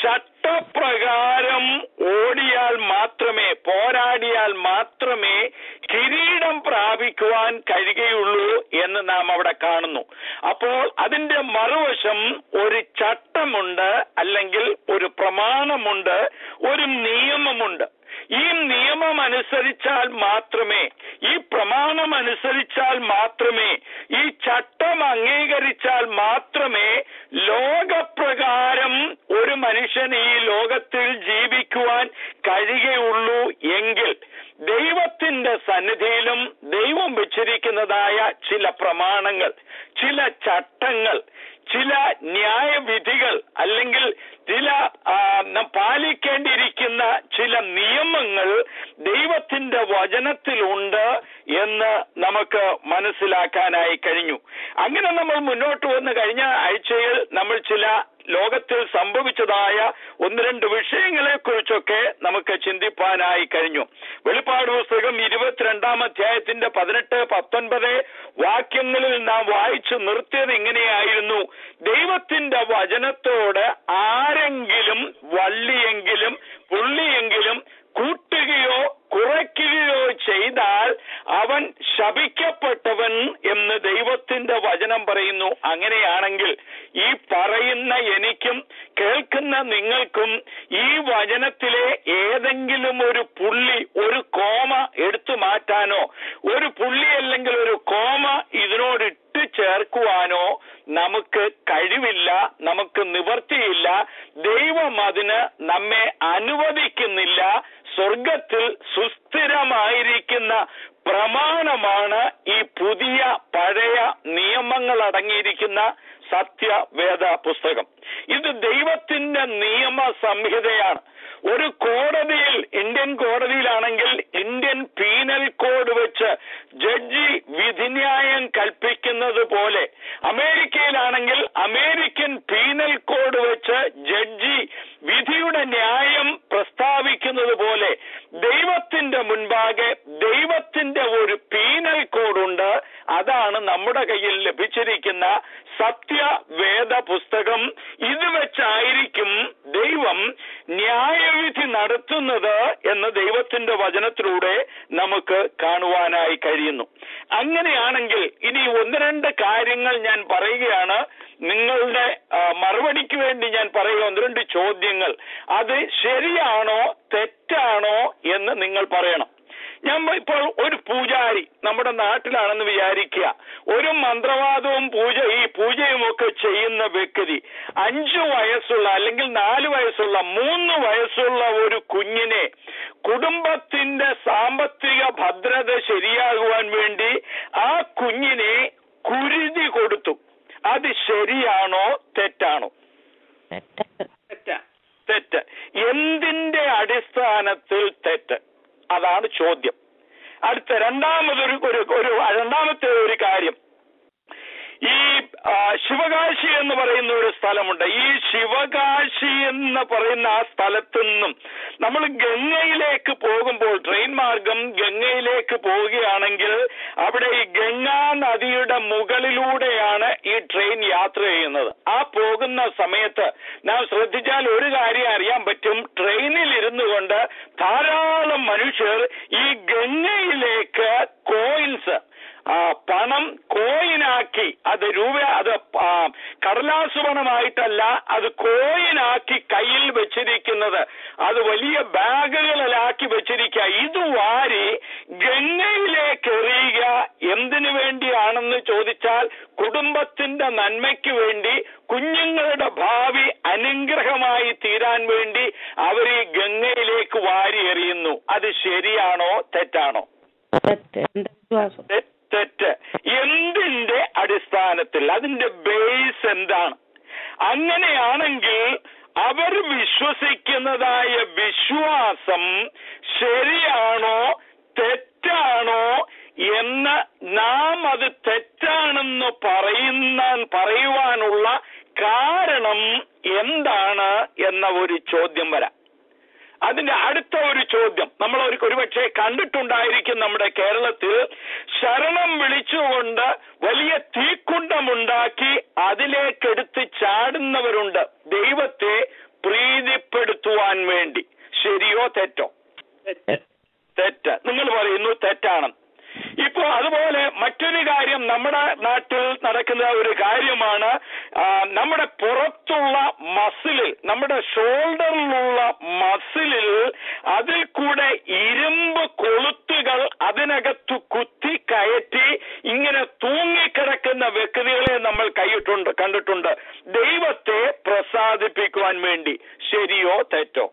Speaker 2: ചട്ടപ്രകാരം ഓടിയാൽ മാത്രമേ പോരാടിയാൽ മാത്രമേ കിരീടം പ്രാപിക്കുവാൻ കഴിയുകയുള്ളൂ എന്ന് നാം അവിടെ കാണുന്നു. അപ്പോൾ അതിന്റെ മറുവശം ഒരു ചട്ടമുണ്ട് അല്ലെങ്കിൽ ഒരു പ്രമാണമുണ്ട് ഒരു നിയമമുണ്ട്. ഈ നിയമം അനുസരിച്ചാൽ മാത്രമേ ഈ പ്രമാണം അനുസരിച്ചാൽ മാത്രമേ ഈ ചട്ടം അംഗീകരിച്ചാൽ മാത്രമേ ലോകപ്രകാരം ഒരു മനുഷ്യൻ ഈ ലോകത്തിൽ ജീവിക്കുവാൻ കഴിയുകയുള്ളൂ എങ്കിൽ ദൈവത്തിന്റെ സന്നിധിയിലും ദൈവം വെച്ചിരിക്കുന്നതായ ചില പ്രമാണങ്ങൾ ചില ചട്ടങ്ങൾ ചില ന്യായവിധികൾ അല്ലെങ്കിൽ ചില ആ, നാം പാലിക്കേണ്ടിയിരിക്കുന്ന ചില നിയമങ്ങൾ ദൈവത്തിന്റെ വചനത്തിലുണ്ട് എന്ന് മനസ്സിലാക്കാനായി കഴിഞ്ഞു. അങ്ങനെ നമ്മൾ മുന്നോട്ട് വന്ന് കഴിഞ്ഞ ആഴ്ചയിൽ നമ്മൾ ചില ലോകത്തിൽ സംഭവിച്ചതായ ഒന്ന് രണ്ട് വിഷയങ്ങളെ കുറിച്ചൊക്കെ നമുക്ക് ചിന്തിപ്പാനായി കഴിഞ്ഞു. വെളിപ്പാട് പുസ്തകം ഇരുപത്തിരണ്ടാം അധ്യായത്തിന്റെ പതിനെട്ട് പത്തൊൻപത് വാക്യങ്ങളിൽ നാം വായിച്ചു നിർത്തിയത് ഇങ്ങനെയായിരുന്നു. ദൈവത്തിന്റെ വചനത്തോട് ആരെങ്കിലും വള്ളിയെങ്കിലും പുള്ളിയെങ്കിലും കൂട്ടുകയോ കുറയ്ക്കുകയോ ചെയ്താൽ അവൻ ശപിക്കപ്പെട്ടവൻ എന്ന് ദൈവത്തിന്റെ വചനം പറയുന്നു. അങ്ങനെയാണെങ്കിൽ ഈ പറയുന്ന എനിക്കും കേൾക്കുന്ന നിങ്ങൾക്കും ഈ വചനത്തിലെ ഏതെങ്കിലും ഒരു പുള്ളി ഒരു കോമ എടുത്തു മാറ്റാനോ ഒരു പുള്ളി അല്ലെങ്കിൽ ഒരു കോമ ഇതിനോട് ഇട്ട് ചേർക്കുവാനോ നമുക്ക് കഴിവില്ല നമുക്ക് നിവർത്തിയില്ല. ദൈവം അതിന് നമ്മെ അനുവദിക്കുന്നില്ല. സ്വർഗത്തിൽ സുസ്ഥിരമായിരിക്കുന്ന പ്രമാണമാണ് ഈ പുതിയ പഴയ നിയമങ്ങൾ അടങ്ങിയിരിക്കുന്ന സത്യവേദ പുസ്തകം. ഇത് ദൈവത്തിന്റെ നിയമ സംഹിതയാണ് ഒരു കോടതിയിൽ ഇന്ത്യൻ കോടതിയിലാണെങ്കിൽ ഇന്ത്യൻ പീനൽ കോഡ് വെച്ച് ജഡ്ജി വിധിന്യായം കൽപ്പിക്കുന്നത് പോലെ അമേരിക്കയിലാണെങ്കിൽ അമേരിക്കൻ പീനൽ കോഡ് വെച്ച് ജഡ്ജി വിധിയുടെ ന്യായം പ്രസ്താവിക്കുന്നത് പോലെ ദൈവത്തിന്റെ മുൻപാകെ ദൈവത്തിന്റെ ഒരു പീനൽ കോഡുണ്ട്. അതാണ് നമ്മുടെ കയ്യിൽ ലഭിച്ചിരിക്കുന്ന സത്യവേദ പുസ്തകം ഇത് വെച്ചായിരിക്കും ദൈവം ന്യായവിധി നടത്തുന്നത് എന്ന് ദൈവത്തിന്റെ വചനത്തിലൂടെ നമുക്ക് കാണുവാനായി കഴിയുന്നു. അങ്ങനെയാണെങ്കിൽ ഇനി ഒന്ന് രണ്ട് കാര്യങ്ങൾ ഞാൻ പറയുകയാണ്. നിങ്ങളുടെ മറുപടിക്ക് വേണ്ടി ഞാൻ പറയുക ഒന്ന് രണ്ട് ചോദ്യങ്ങൾ. അത് ശരിയാണോ തെറ്റാണോ എന്ന് നിങ്ങൾ പറയണം. ഞാൻ ഇപ്പോൾ ഒരു പൂജാരി നമ്മുടെ നാട്ടിലാണെന്ന് വിചാരിക്കുക. ഒരു മന്ത്രവാദവും പൂജ ഈ പൂജയും ഒക്കെ ചെയ്യുന്ന വ്യക്തി അഞ്ചു വയസ്സുള്ള അല്ലെങ്കിൽ നാല് വയസ്സുള്ള മൂന്ന് വയസ്സുള്ള ഒരു കുഞ്ഞിനെ കുടുംബത്തിന്റെ സാമ്പത്തിക ഭദ്രത ശരിയാകുവാൻ വേണ്ടി ആ കുഞ്ഞിനെ കുരുതി കൊടുത്തു. അത് ശരിയാണോ തെറ്റാണോ? തെറ്റ. തെറ്റ്. എന്തിന്റെ അടിസ്ഥാനത്തിൽ തെറ്റ്? അതാണ് ചോദ്യം. അടുത്ത രണ്ടാമതൊരു ഒരു ഒരു രണ്ടാമത്തെ ഒരു കാര്യം. ഈ ശിവകാശി എന്ന് പറയുന്ന ഒരു സ്ഥലമുണ്ട്. ഈ ശിവകാശി എന്ന് പറയുന്ന ആ സ്ഥലത്തു നിന്നും നമ്മൾ ഗംഗയിലേക്ക് പോകുമ്പോൾ ട്രെയിൻ മാർഗം ഗംഗയിലേക്ക് പോവുകയാണെങ്കിൽ അവിടെ ഈ ഗംഗാ നദിയുടെ മുകളിലൂടെയാണ് ഈ ട്രെയിൻ യാത്ര ചെയ്യുന്നത്. ആ പോകുന്ന സമയത്ത് നാം ശ്രദ്ധിച്ചാൽ ഒരു കാര്യം അറിയാൻ പറ്റും. ട്രെയിനിൽ ഇരുന്നു കൊണ്ട് ധാരാളം മനുഷ്യർ ഈ ഗംഗയിലേക്ക് കോയിൻസ് പണം കോയിനാക്കി. അത് രൂപ അത് കടലാസ് പണമായിട്ടല്ല അത് കോയിനാക്കി കയ്യിൽ വെച്ചിരിക്കുന്നത്. അത് വലിയ ബാഗുകളിലാക്കി വെച്ചിരിക്കുക. ഇത് വാരി ഗംഗയിലേക്ക് എറിയുക. എന്തിനു വേണ്ടിയാണെന്ന് ചോദിച്ചാൽ കുടുംബത്തിന്റെ നന്മയ്ക്ക് വേണ്ടി കുഞ്ഞുങ്ങളുടെ ഭാവി അനുഗ്രഹമായി തീരാൻ വേണ്ടി അവർ ഈ ഗംഗയിലേക്ക് വാരി എറിയുന്നു. അത് ശരിയാണോ തെറ്റാണോ?
Speaker 3: തെറ്റ്.
Speaker 2: തെറ്റ്. എന്തിന്റെ അടിസ്ഥാനത്തിൽ? അതിന്റെ ബേസ് എന്താണ്? അങ്ങനെയാണെങ്കിൽ അവർ വിശ്വസിക്കുന്നതായ വിശ്വാസം ശരിയാണോ തെറ്റാണോ എന്ന് നാം അത് തെറ്റാണെന്ന് പറയുന്ന പറയുവാനുള്ള കാരണം എന്താണ് എന്ന ഒരു ചോദ്യം വരാം. അതിന്റെ അടുത്ത ഒരു ചോദ്യം. നമ്മൾ ഒരു ഒരുപക്ഷെ കണ്ടിട്ടുണ്ടായിരിക്കും നമ്മുടെ കേരളത്തിൽ ശരണം വിളിച്ചുകൊണ്ട് വലിയ തീക്കുണ്ടമുണ്ടാക്കി അതിലേക്കെടുത്ത് ചാടുന്നവരുണ്ട്. ദൈവത്തെ പ്രീതിപ്പെടുത്തുവാൻ വേണ്ടി. ശരിയോ തെറ്റോ?
Speaker 3: തെറ്റ്.
Speaker 2: തെറ്റ്. നിങ്ങൾ പറയുന്നു തെറ്റാണ് ഇപ്പോ അതുപോലെ മറ്റൊരു കാര്യം നമ്മുടെ നാട്ടിൽ നടക്കുന്ന ഒരു കാര്യമാണ് നമ്മുടെ പുറത്തുള്ള മസിലിൽ നമ്മുടെ ഷോൾഡറിലുള്ള മസിലിൽ അതിൽ കൂടെ ഇരുമ്പ് കൊളുത്തുകൾ അതിനകത്ത് കുത്തി കയറ്റി ഇങ്ങനെ തൂങ്ങിക്കിടക്കുന്ന വ്യക്തികളെ നമ്മൾ കൈയിട്ടുണ്ട് കണ്ടിട്ടുണ്ട്. ദൈവത്തെ പ്രസാദിപ്പിക്കുവാൻ വേണ്ടി ശരിയോ തെറ്റോ.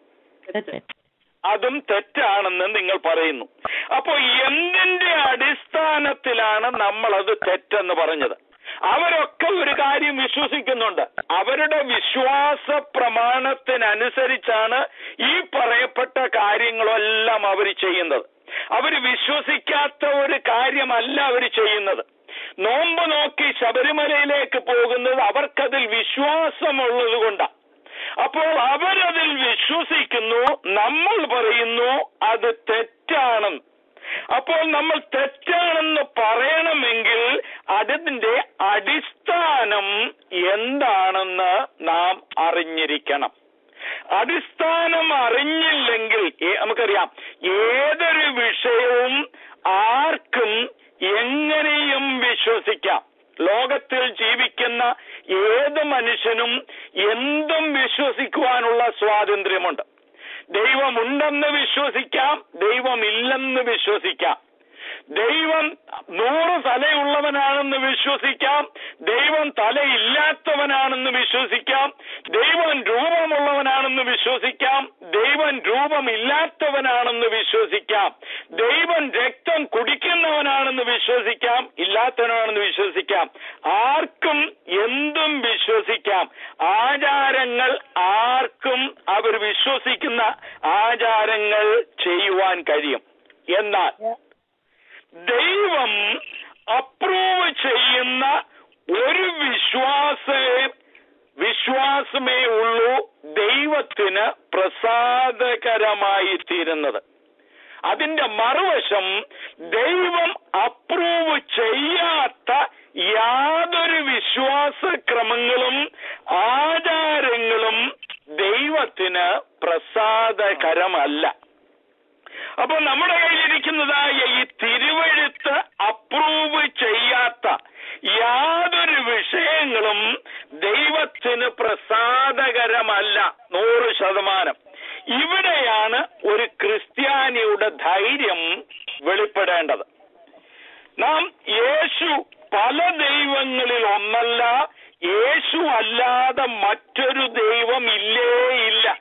Speaker 2: അതും തെറ്റാണെന്ന് നിങ്ങൾ പറയുന്നു. അപ്പൊ എന്തിന്റെ അടിസ്ഥാനത്തിലാണ് നമ്മൾ അത് തെറ്റെന്ന് പറഞ്ഞത്? അവരൊക്കെ ഒരു കാര്യം വിശ്വസിക്കുന്നുണ്ട്. അവരുടെ വിശ്വാസ പ്രമാണത്തിനനുസരിച്ചാണ് ഈ പറയപ്പെട്ട കാര്യങ്ങളെല്ലാം അവർ ചെയ്യുന്നത്. അവർ വിശ്വസിക്കാത്ത ഒരു കാര്യമല്ല അവർ ചെയ്യുന്നത്. നോമ്പ് നോക്കി ശബരിമലയിലേക്ക് പോകുന്നത് അവർക്കതിൽ വിശ്വാസമുള്ളത് കൊണ്ടാണ് അപ്പോൾ അവരതിൽ വിശ്വസിക്കുന്നു നമ്മൾ പറയുന്നു അത് തെറ്റാണെന്ന് അപ്പോൾ നമ്മൾ തെറ്റാണെന്ന് പറയണമെങ്കിൽ അതിന്റെ അടിസ്ഥാനം എന്താണെന്ന് നാം അറിഞ്ഞിരിക്കണം. അടിസ്ഥാനം അറിഞ്ഞില്ലെങ്കിൽ നമുക്കറിയാം ഏതൊരു വിഷയവും ആർക്കും എങ്ങനെയും വിശ്വസിക്കാം. ലോകത്തിൽ ജീവിക്കുന്ന ഏത് മനുഷ്യനും എന്തും വിശ്വസിക്കുവാനുള്ള സ്വാതന്ത്ര്യമുണ്ട്. ദൈവമുണ്ടെന്ന് വിശ്വസിക്കാം ദൈവമില്ലെന്ന് വിശ്വസിക്കാം. ദൈവം നൂറ് തലയുള്ളവനാണെന്ന് വിശ്വസിക്കാം. ദൈവം തലയില്ലാത്തവനാണെന്ന് വിശ്വസിക്കാം. ദൈവം രൂപമുള്ളവനാണെന്ന് വിശ്വസിക്കാം. ദൈവം രൂപമില്ലാത്തവനാണെന്ന് വിശ്വസിക്കാം. ദൈവം രക്തം കുടിക്കുന്നവനാണെന്ന് വിശ്വസിക്കാം. ഇല്ലാത്തവനാണെന്ന് വിശ്വസിക്കാം. ആർക്കും എന്തും വിശ്വസിക്കാം. ആചാരങ്ങൾ ആർക്കും അവർ വിശ്വസിക്കുന്ന ആചാരങ്ങൾ ചെയ്യുവാൻ കഴിയും. എന്നാൽ ദൈവം അപ്രൂവ് ചെയ്യുന്ന ഒരു വിശ്വാസ വിശ്വാസമേ ഉള്ളൂ ദൈവത്തിന് പ്രസാദകരമായി തീരുന്നത്. അതിന്റെ മറുവശം ദൈവം അപ്രൂവ് ചെയ്യാത്ത യാതൊരു വിശ്വാസക്രമങ്ങളും ആചാരങ്ങളും ദൈവത്തിന് പ്രസാദകരമല്ല. അപ്പൊ നമ്മുടെ കയ്യിലിരിക്കുന്നതായ ഈ തിരുവഴുത്ത് അപ്രൂവ് ചെയ്യാത്ത യാതൊരു വിഷയങ്ങളും ദൈവത്തിന് പ്രസാദകരമല്ല. നൂറ് ശതമാനം. ഇവിടെയാണ് ഒരു ക്രിസ്ത്യാനിയുടെ ധൈര്യം വെളിപ്പെടേണ്ടത്. നാം യേശു പല ദൈവങ്ങളിൽ ഒന്നല്ല യേശു അല്ലാതെ മറ്റൊരു ദൈവം ഇല്ലേ ഇല്ല.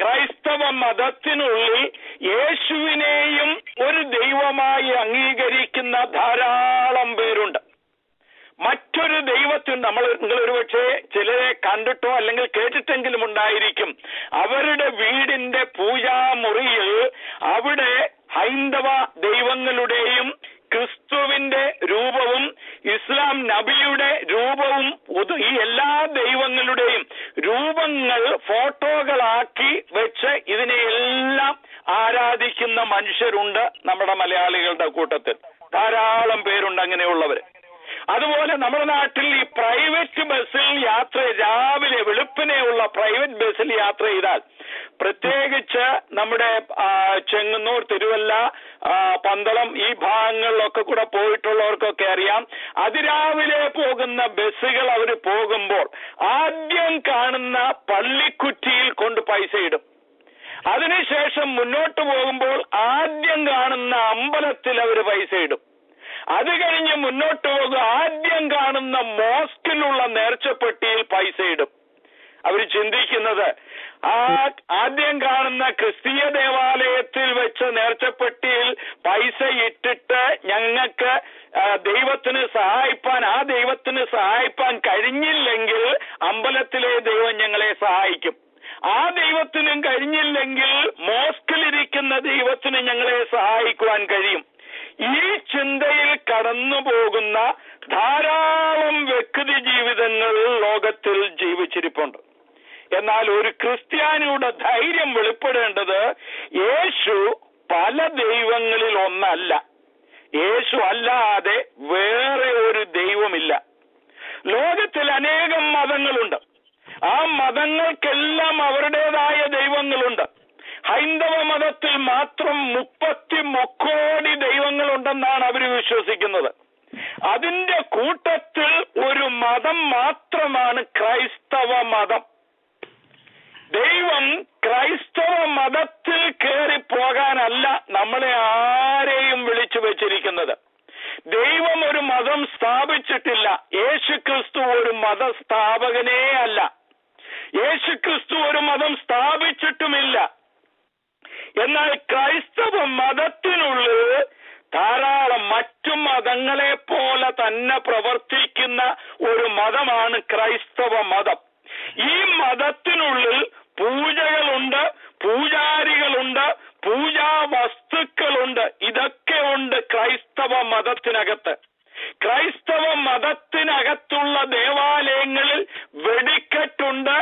Speaker 2: ക്രൈസ്തവ മതത്തിനുള്ളിൽ യേശുവിനെയും ഒരു ദൈവമായി അംഗീകരിക്കുന്ന ധാരാളം പേരുണ്ട്. മറ്റൊരു ദൈവത്തിന് നമ്മൾ നിങ്ങൾ ഒരുപക്ഷെ ചിലരെ കണ്ടിട്ടോ അല്ലെങ്കിൽ കേട്ടിട്ടെങ്കിലും ഉണ്ടായിരിക്കും. അവരുടെ വീടിന്റെ പൂജാമുറിയിൽ അവിടെ ഹൈന്ദവ ദൈവങ്ങളുടെയും ക്രിസ്തുവിന്റെ രൂപവും ഇസ്ലാം നബിയുടെ രൂപവും ഈ എല്ലാ ദൈവങ്ങളുടെയും രൂപങ്ങൾ ഫോട്ടോകളാക്കി വെച്ച് ഇതിനെയെല്ലാം ആരാധിക്കുന്ന മനുഷ്യരുണ്ട് നമ്മുടെ മലയാളികളുടെ കൂട്ടത്തിൽ. ധാരാളം പേരുണ്ട് അങ്ങനെയുള്ളവർ അതുപോലെ നമ്മുടെ നാട്ടിൽ ഈ പ്രൈവറ്റ് ബസ്സിൽ യാത്ര രാവിലെ വെളുപ്പിനെയുള്ള പ്രൈവറ്റ് ബസ്സിൽ യാത്ര ചെയ്താൽ പ്രത്യേകിച്ച് നമ്മുടെ ചെങ്ങന്നൂർ തിരുവല്ല പന്തളം ഈ ഭാഗങ്ങളിലൊക്കെ കൂടെ പോയിട്ടുള്ളവർക്കൊക്കെ അറിയാം. അതിരാവിലെ പോകുന്ന ബസ്സുകൾ അവർ പോകുമ്പോൾ ആദ്യം കാണുന്ന പള്ളിക്കുറ്റിയിൽ കൊണ്ട് പൈസ ഇടും. അതിനുശേഷം മുന്നോട്ട് പോകുമ്പോൾ ആദ്യം കാണുന്ന അമ്പലത്തിൽ അവർ പൈസ ഇടും. അത് കഴിഞ്ഞ് മുന്നോട്ട് പോകുക. ആദ്യം കാണുന്ന മോസ്കിലുള്ള നേർച്ചപ്പെട്ടിയിൽ പൈസ ഇടും. അവർ ചിന്തിക്കുന്നത് ആ ആദ്യം കാണുന്ന ക്രിസ്തീയ ദേവാലയത്തിൽ വെച്ച നേർച്ചപ്പെട്ടിയിൽ പൈസ ഇട്ടിട്ട് ഞങ്ങൾക്ക് ദൈവത്തിന് സഹായിപ്പാൻ ആ ദൈവത്തിന് സഹായിപ്പാൻ കഴിഞ്ഞില്ലെങ്കിൽ അമ്പലത്തിലെ ദൈവം ഞങ്ങളെ സഹായിക്കും. ആ ദൈവത്തിനും കഴിഞ്ഞില്ലെങ്കിൽ മോസ്കിലിരിക്കുന്ന ദൈവത്തിന് ഞങ്ങളെ സഹായിക്കുവാൻ കഴിയും. ഈ ചിന്തയിൽ കടന്നു പോകുന്ന ധാരാളം വ്യക്തി ജീവിതങ്ങൾ ലോകത്തിൽ ജീവിച്ചിരിപ്പുണ്ട്. എന്നാൽ ഒരു ക്രിസ്ത്യാനിയുടെ ധൈര്യം വെളിപ്പെടേണ്ടത് യേശു പല ദൈവങ്ങളിൽ ഒന്നല്ല. യേശു അല്ലാതെ വേറെ ഒരു ദൈവമില്ല. ലോകത്തിൽ അനേകം മതങ്ങളുണ്ട്. ആ മതങ്ങൾക്കെല്ലാം അവരുടേതായ ദൈവങ്ങളുണ്ട്. ഹൈന്ദവ മതത്തിൽ മാത്രം മുപ്പത്തി മുക്കോടി ദൈവങ്ങളുണ്ടെന്നാണ് അവർ വിശ്വസിക്കുന്നത്. അതിന്റെ കൂട്ടത്തിൽ ഒരു മതം മാത്രമാണ് ക്രൈസ്തവ മതം. ദൈവം ക്രൈസ്തവ മതത്തിൽ കയറി പോകാനല്ല നമ്മളെ ആരെയും വിളിച്ചു വെച്ചിരിക്കുന്നത്. ദൈവം ഒരു മതം സ്ഥാപിച്ചിട്ടില്ല. യേശുക്രിസ്തു ഒരു മതസ്ഥാപകനേ അല്ല. യേശുക്രിസ്തു ഒരു മതം സ്ഥാപിച്ചിട്ടുമില്ല. എന്നാൽ ക്രൈസ്തവ മതത്തിനുള്ളിൽ ധാരാളം മറ്റു മതങ്ങളെ പോലെ തന്നെ പ്രവർത്തിക്കുന്ന ഒരു മതമാണ് ക്രൈസ്തവ മതം. ഈ മതത്തിനുള്ളിൽ പൂജകളുണ്ട് പൂജാരികളുണ്ട് പൂജാ വസ്തുക്കളുണ്ട് ഇതൊക്കെ ഉണ്ട് ക്രൈസ്തവ മതത്തിനകത്ത്. ക്രൈസ്തവ മതത്തിനകത്തുള്ള ദേവാലയങ്ങളിൽ വെടിക്കെട്ടുണ്ട്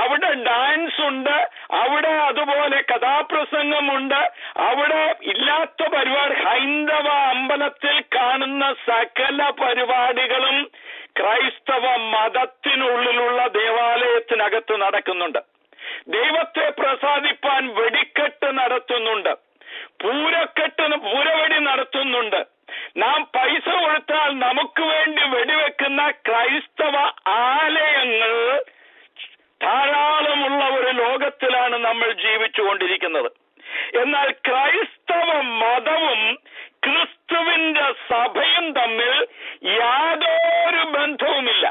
Speaker 2: അവിടെ ഡാൻസ് ഉണ്ട് അവിടെ അതുപോലെ കഥാപ്രസംഗമുണ്ട് അവിടെ ഇല്ലാത്ത പരിപാടി ഹൈന്ദവ അമ്പലത്തിൽ കാണുന്ന സകല പരിപാടികളും ക്രൈസ്തവ മതത്തിനുള്ളിലുള്ള ദേവാലയത്തിനകത്ത് നടക്കുന്നുണ്ട്. ദൈവത്തെ പ്രസാദിപ്പാൻ വെടിക്കെട്ട് നടത്തുന്നുണ്ട്. പൂരക്കെട്ട് പൂരവടി നടത്തുന്നുണ്ട്. നാം പൈസ കൊടുത്താൽ നമുക്ക് വേണ്ടി വെടിവെക്കുന്ന ക്രൈസ്തവ ആലയങ്ങൾ ധാരാളമുള്ള ഒരു ലോകത്തിലാണ് നമ്മൾ ജീവിച്ചുകൊണ്ടിരിക്കുന്നത്. എന്നാൽ ക്രൈസ്തവ മതവും ക്രിസ്തുവിന്റെ സഭയും തമ്മിൽ യാതൊരു ബന്ധവുമില്ല.